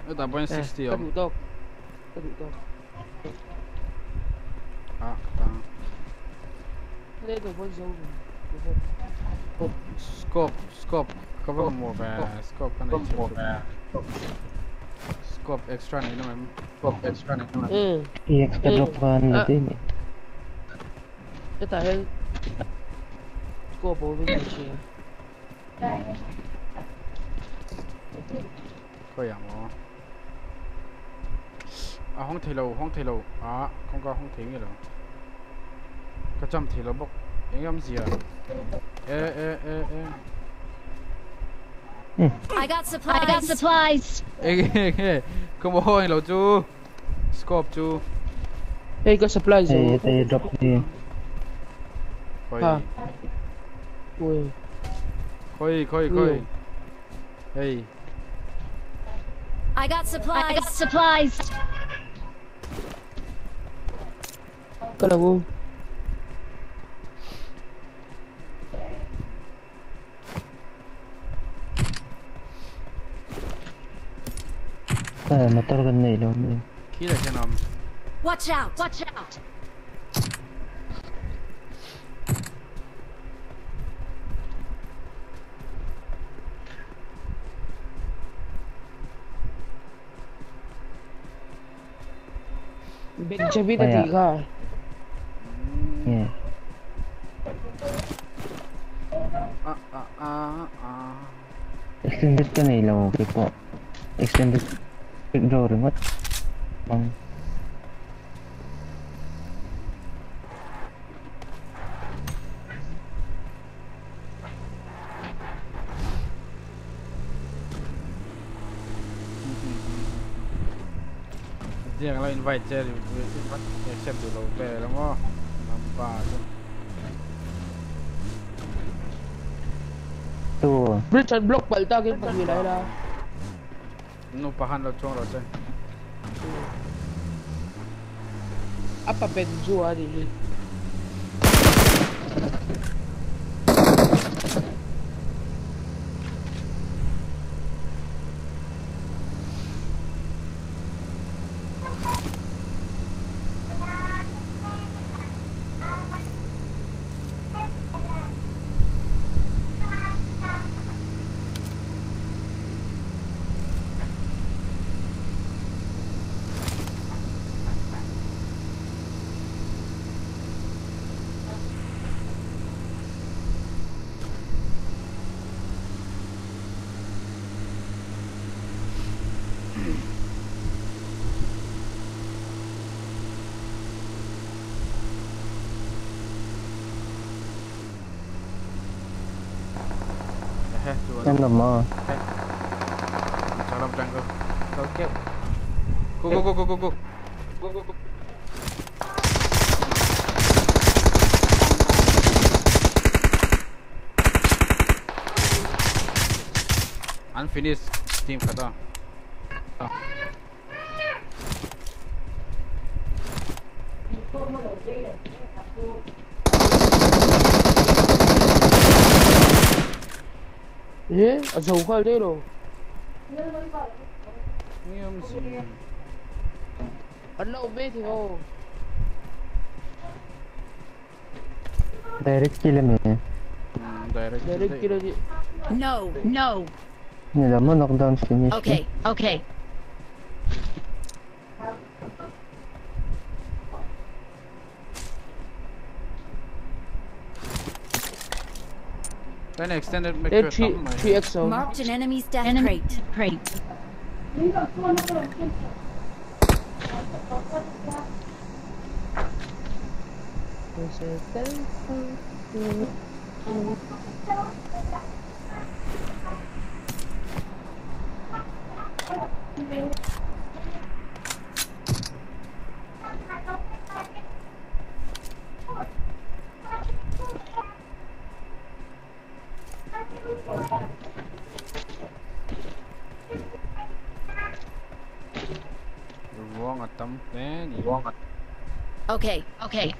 Ito po yung Eh, 60 yung. kadutok. Kadutok. Ah, tang. Ano ito? One zone. Scope, scope. Cover mo ba? Scope ka na Scope extra na naman. Na naman. Eh. I-expect Eh, ka nila ah. din eh Ito dahil. Po, hindi siya. Kaya mo. À không thể lâu, không thể lâu. À, không có không thể nghe đâu. Cái chăm thể lâu bốc. Em em gì à? Ê ê ê ê. I got supplies. I got supplies. Ê ê ê. Có anh lâu chú. Cop too. Hey, you got supplies. Hey, they drop me. Koi. Ah. Wait. Koi, koi, koi. Hey. I got supplies. I got supplies. Gotta go. Ah, uh, matar ganhei. Kila ka nam. Watch out. Watch out. Benjamin di ka. Yeah Ah ah ah ah. Extended ka na ilaw okay po Extended Draw rin what? Dia kalau invite Jerry, accept dulu, belum oh, nampak tu. Tu. Blitz and block balta ke pergi dah lah. No pahan lah cong rasanya. mappa giù di lì. random ma. Okay. Jalan jungle. Go, go, go, go, go, go. Go, go, go. Unfinished team, kata. 啊，走快点喽！你又不是，俺老没听哦。Direct kill me. Direct kill me. No, no. You're not knocked down, finish. Okay, okay. Then extended make sure three, three XO. Marked an enemy's death Enemy crate. crate. crate. Okay, okay.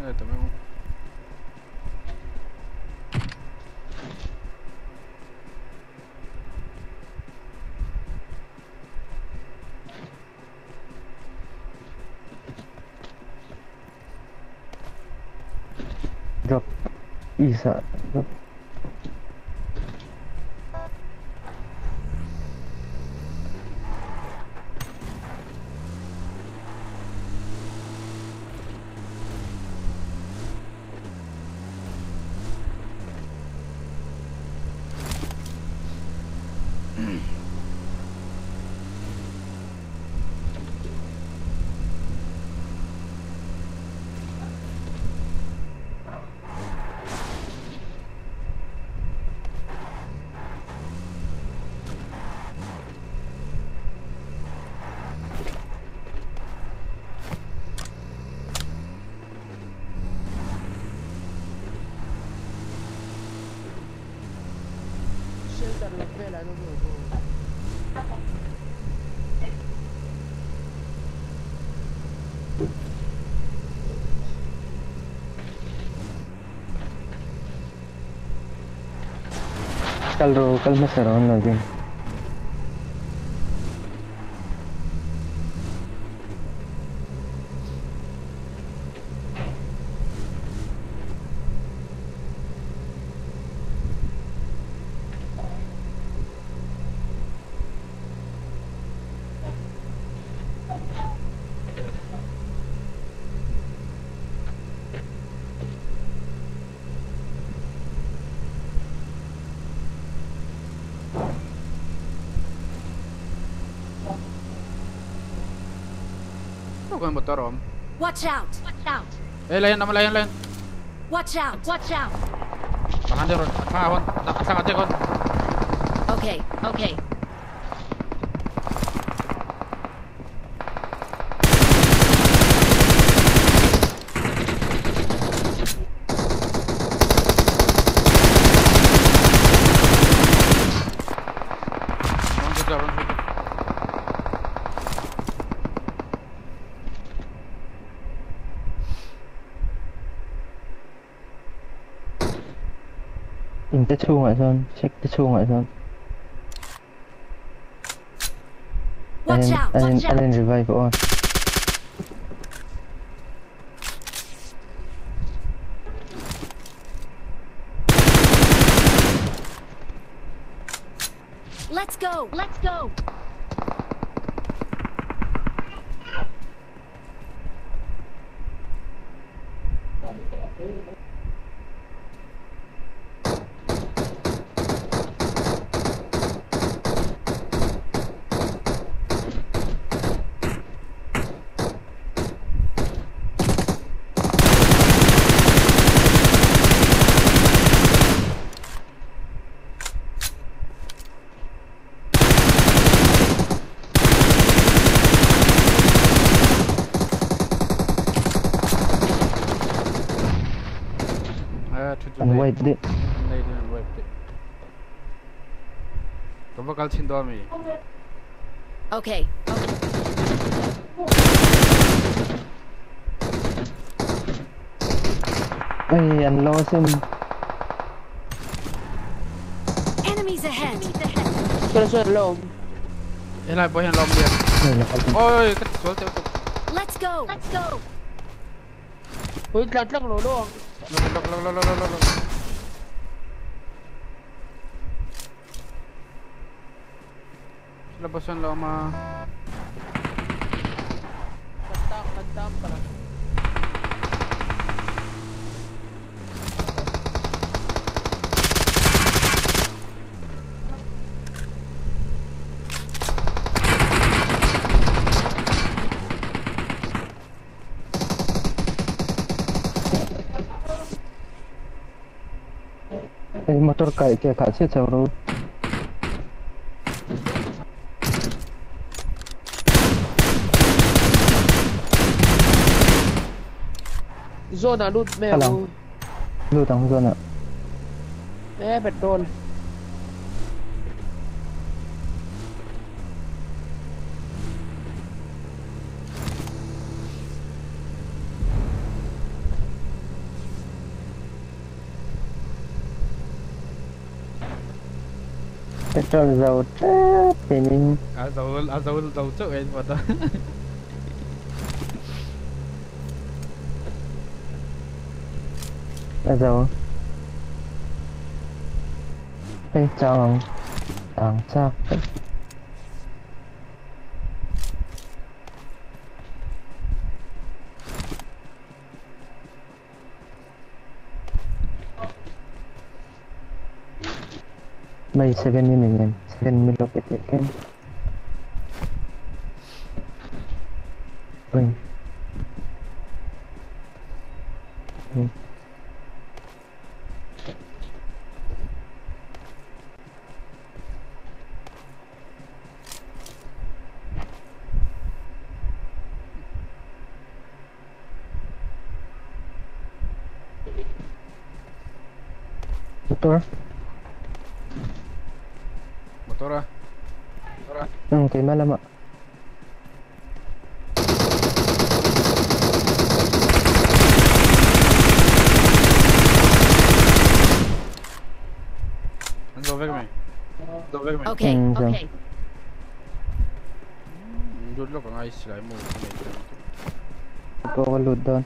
Đây tụi mình Drop. Isa. Drop. caldo, calma, será, más bien. ng motor, om. Watch out! Watch out! Eh, layan naman, layan, layan. Watch out! Watch out! Baka nyo ron. Nakasang ate ko. Okay, okay. Tới chu ngoại zone check tới chu ngoại zone anh Watch out! anh Watch anh out! lên revive của And wiped it. Didn't wipe it. Okay. okay. Ay, ang. Enemies ahead. Pero sa loob. Yan lang, boy. Yan loob Let's go. Let's go. Wait, lahat lang, lolo. Long, long, long, long, long, long, long. Labasan lang mga... Nag-dump, nag-dump pa. Cái motor cậy kìa cả chiếc chèo rồi Zone me Ka lang. ako. lưu tầng zone ạ Eh, petrol. petrol Petrol zauta eh, pening. Azaul azaul zauta kan pada. Azaul. Petrol. Tang cak. May 7 yun yun yun 7 mil rocket yun yun Door. Tora. Tora. Não, queimar a mão. Don't wake me. Don't wake me. Okay, mm, okay. Good luck on ice, I'm moving. Go on, loot down.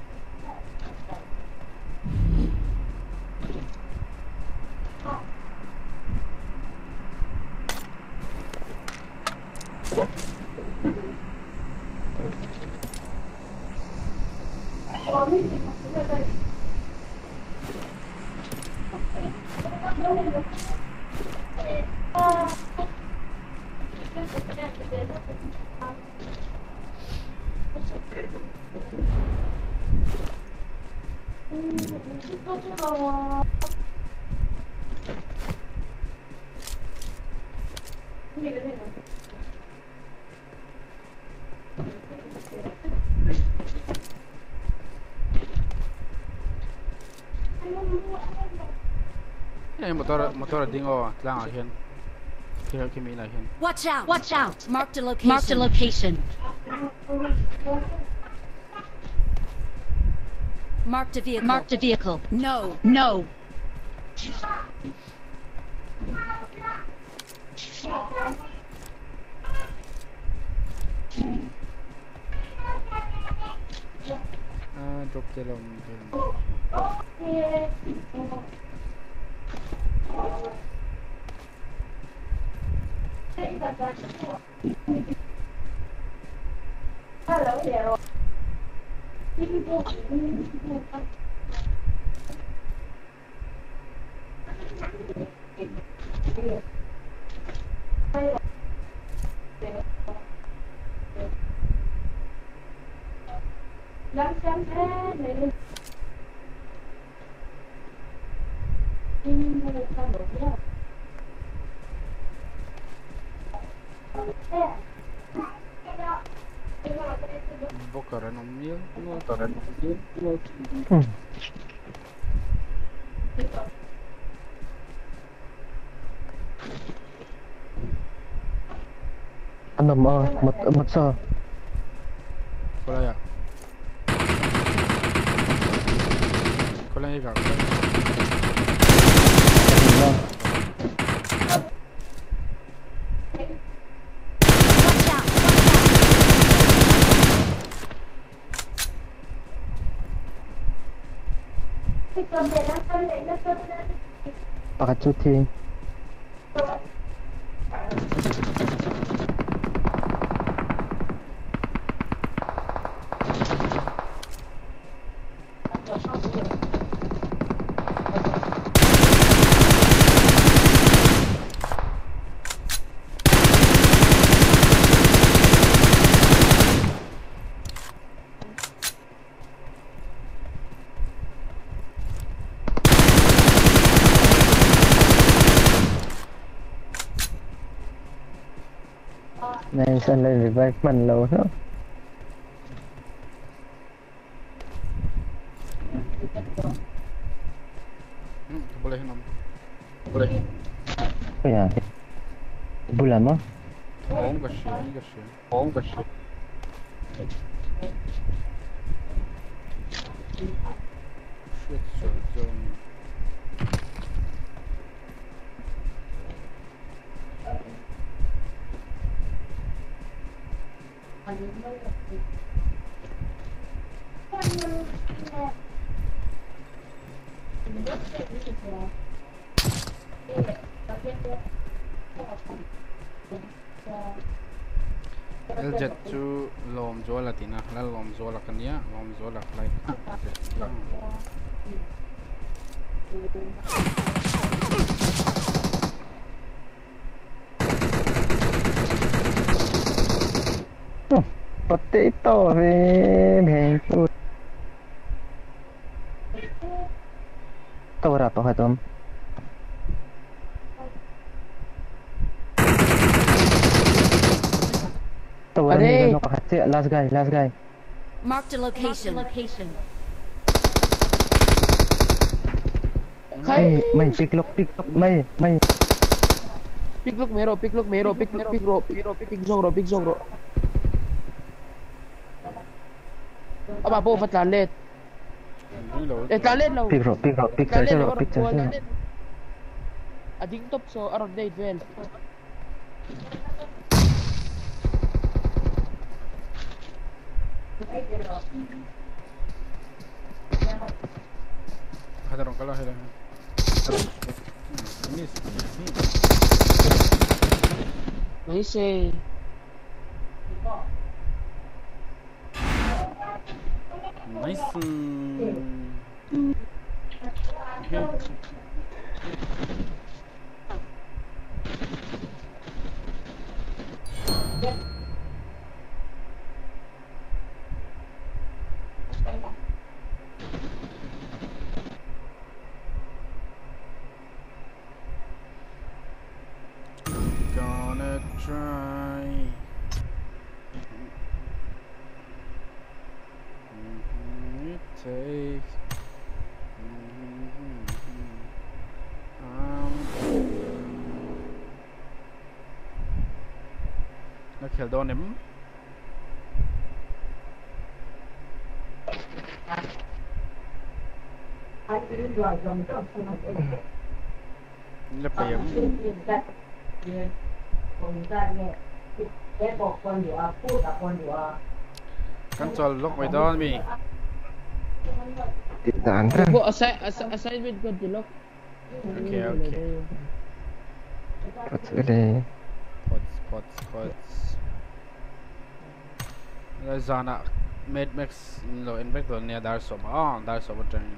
Motor, motor ding oh. Kira kimi. Watch out! Watch out! Mark the location. Mark the location. Mark the vehicle. Mark the vehicle. No. No. Ah, drop the long. Ano mo? Mat matsa. team Sao lại revive mình lâu đó. Boleh nom. Boleh. Kaya. Bulan mo? Oh, enggak sih, enggak sih. Oh, enggak sih. Shit, so um, Eljatu lom zola tina, la lom zola kania, lom zola klai. Potato baby food. To berapa Tom? तो अरे last guy last guy mark the location location मैं मैं pick lock pick lock मैं मैं pick lock मेरो pick lock मेरो pick lock pick रो पिक रो पिक जोंग रो पिक जोंग रो Aba po patlalet. Ini lo. Eh tlalet lo. Tlalet rock, pick charger rock. tlalet. Ading top so around date well. Hadi ron kalah hele. 나이스 gonna try. sake. nó kêu đo nếm nó bẹm con tròn lúc mày đó mày Get the entrance. Go aside, aside, aside with Okay, okay. What's really? Pots, pots, pots. Guys, Zana, made max, no, in fact, near Darsom. Oh, ah, Darsom, what time?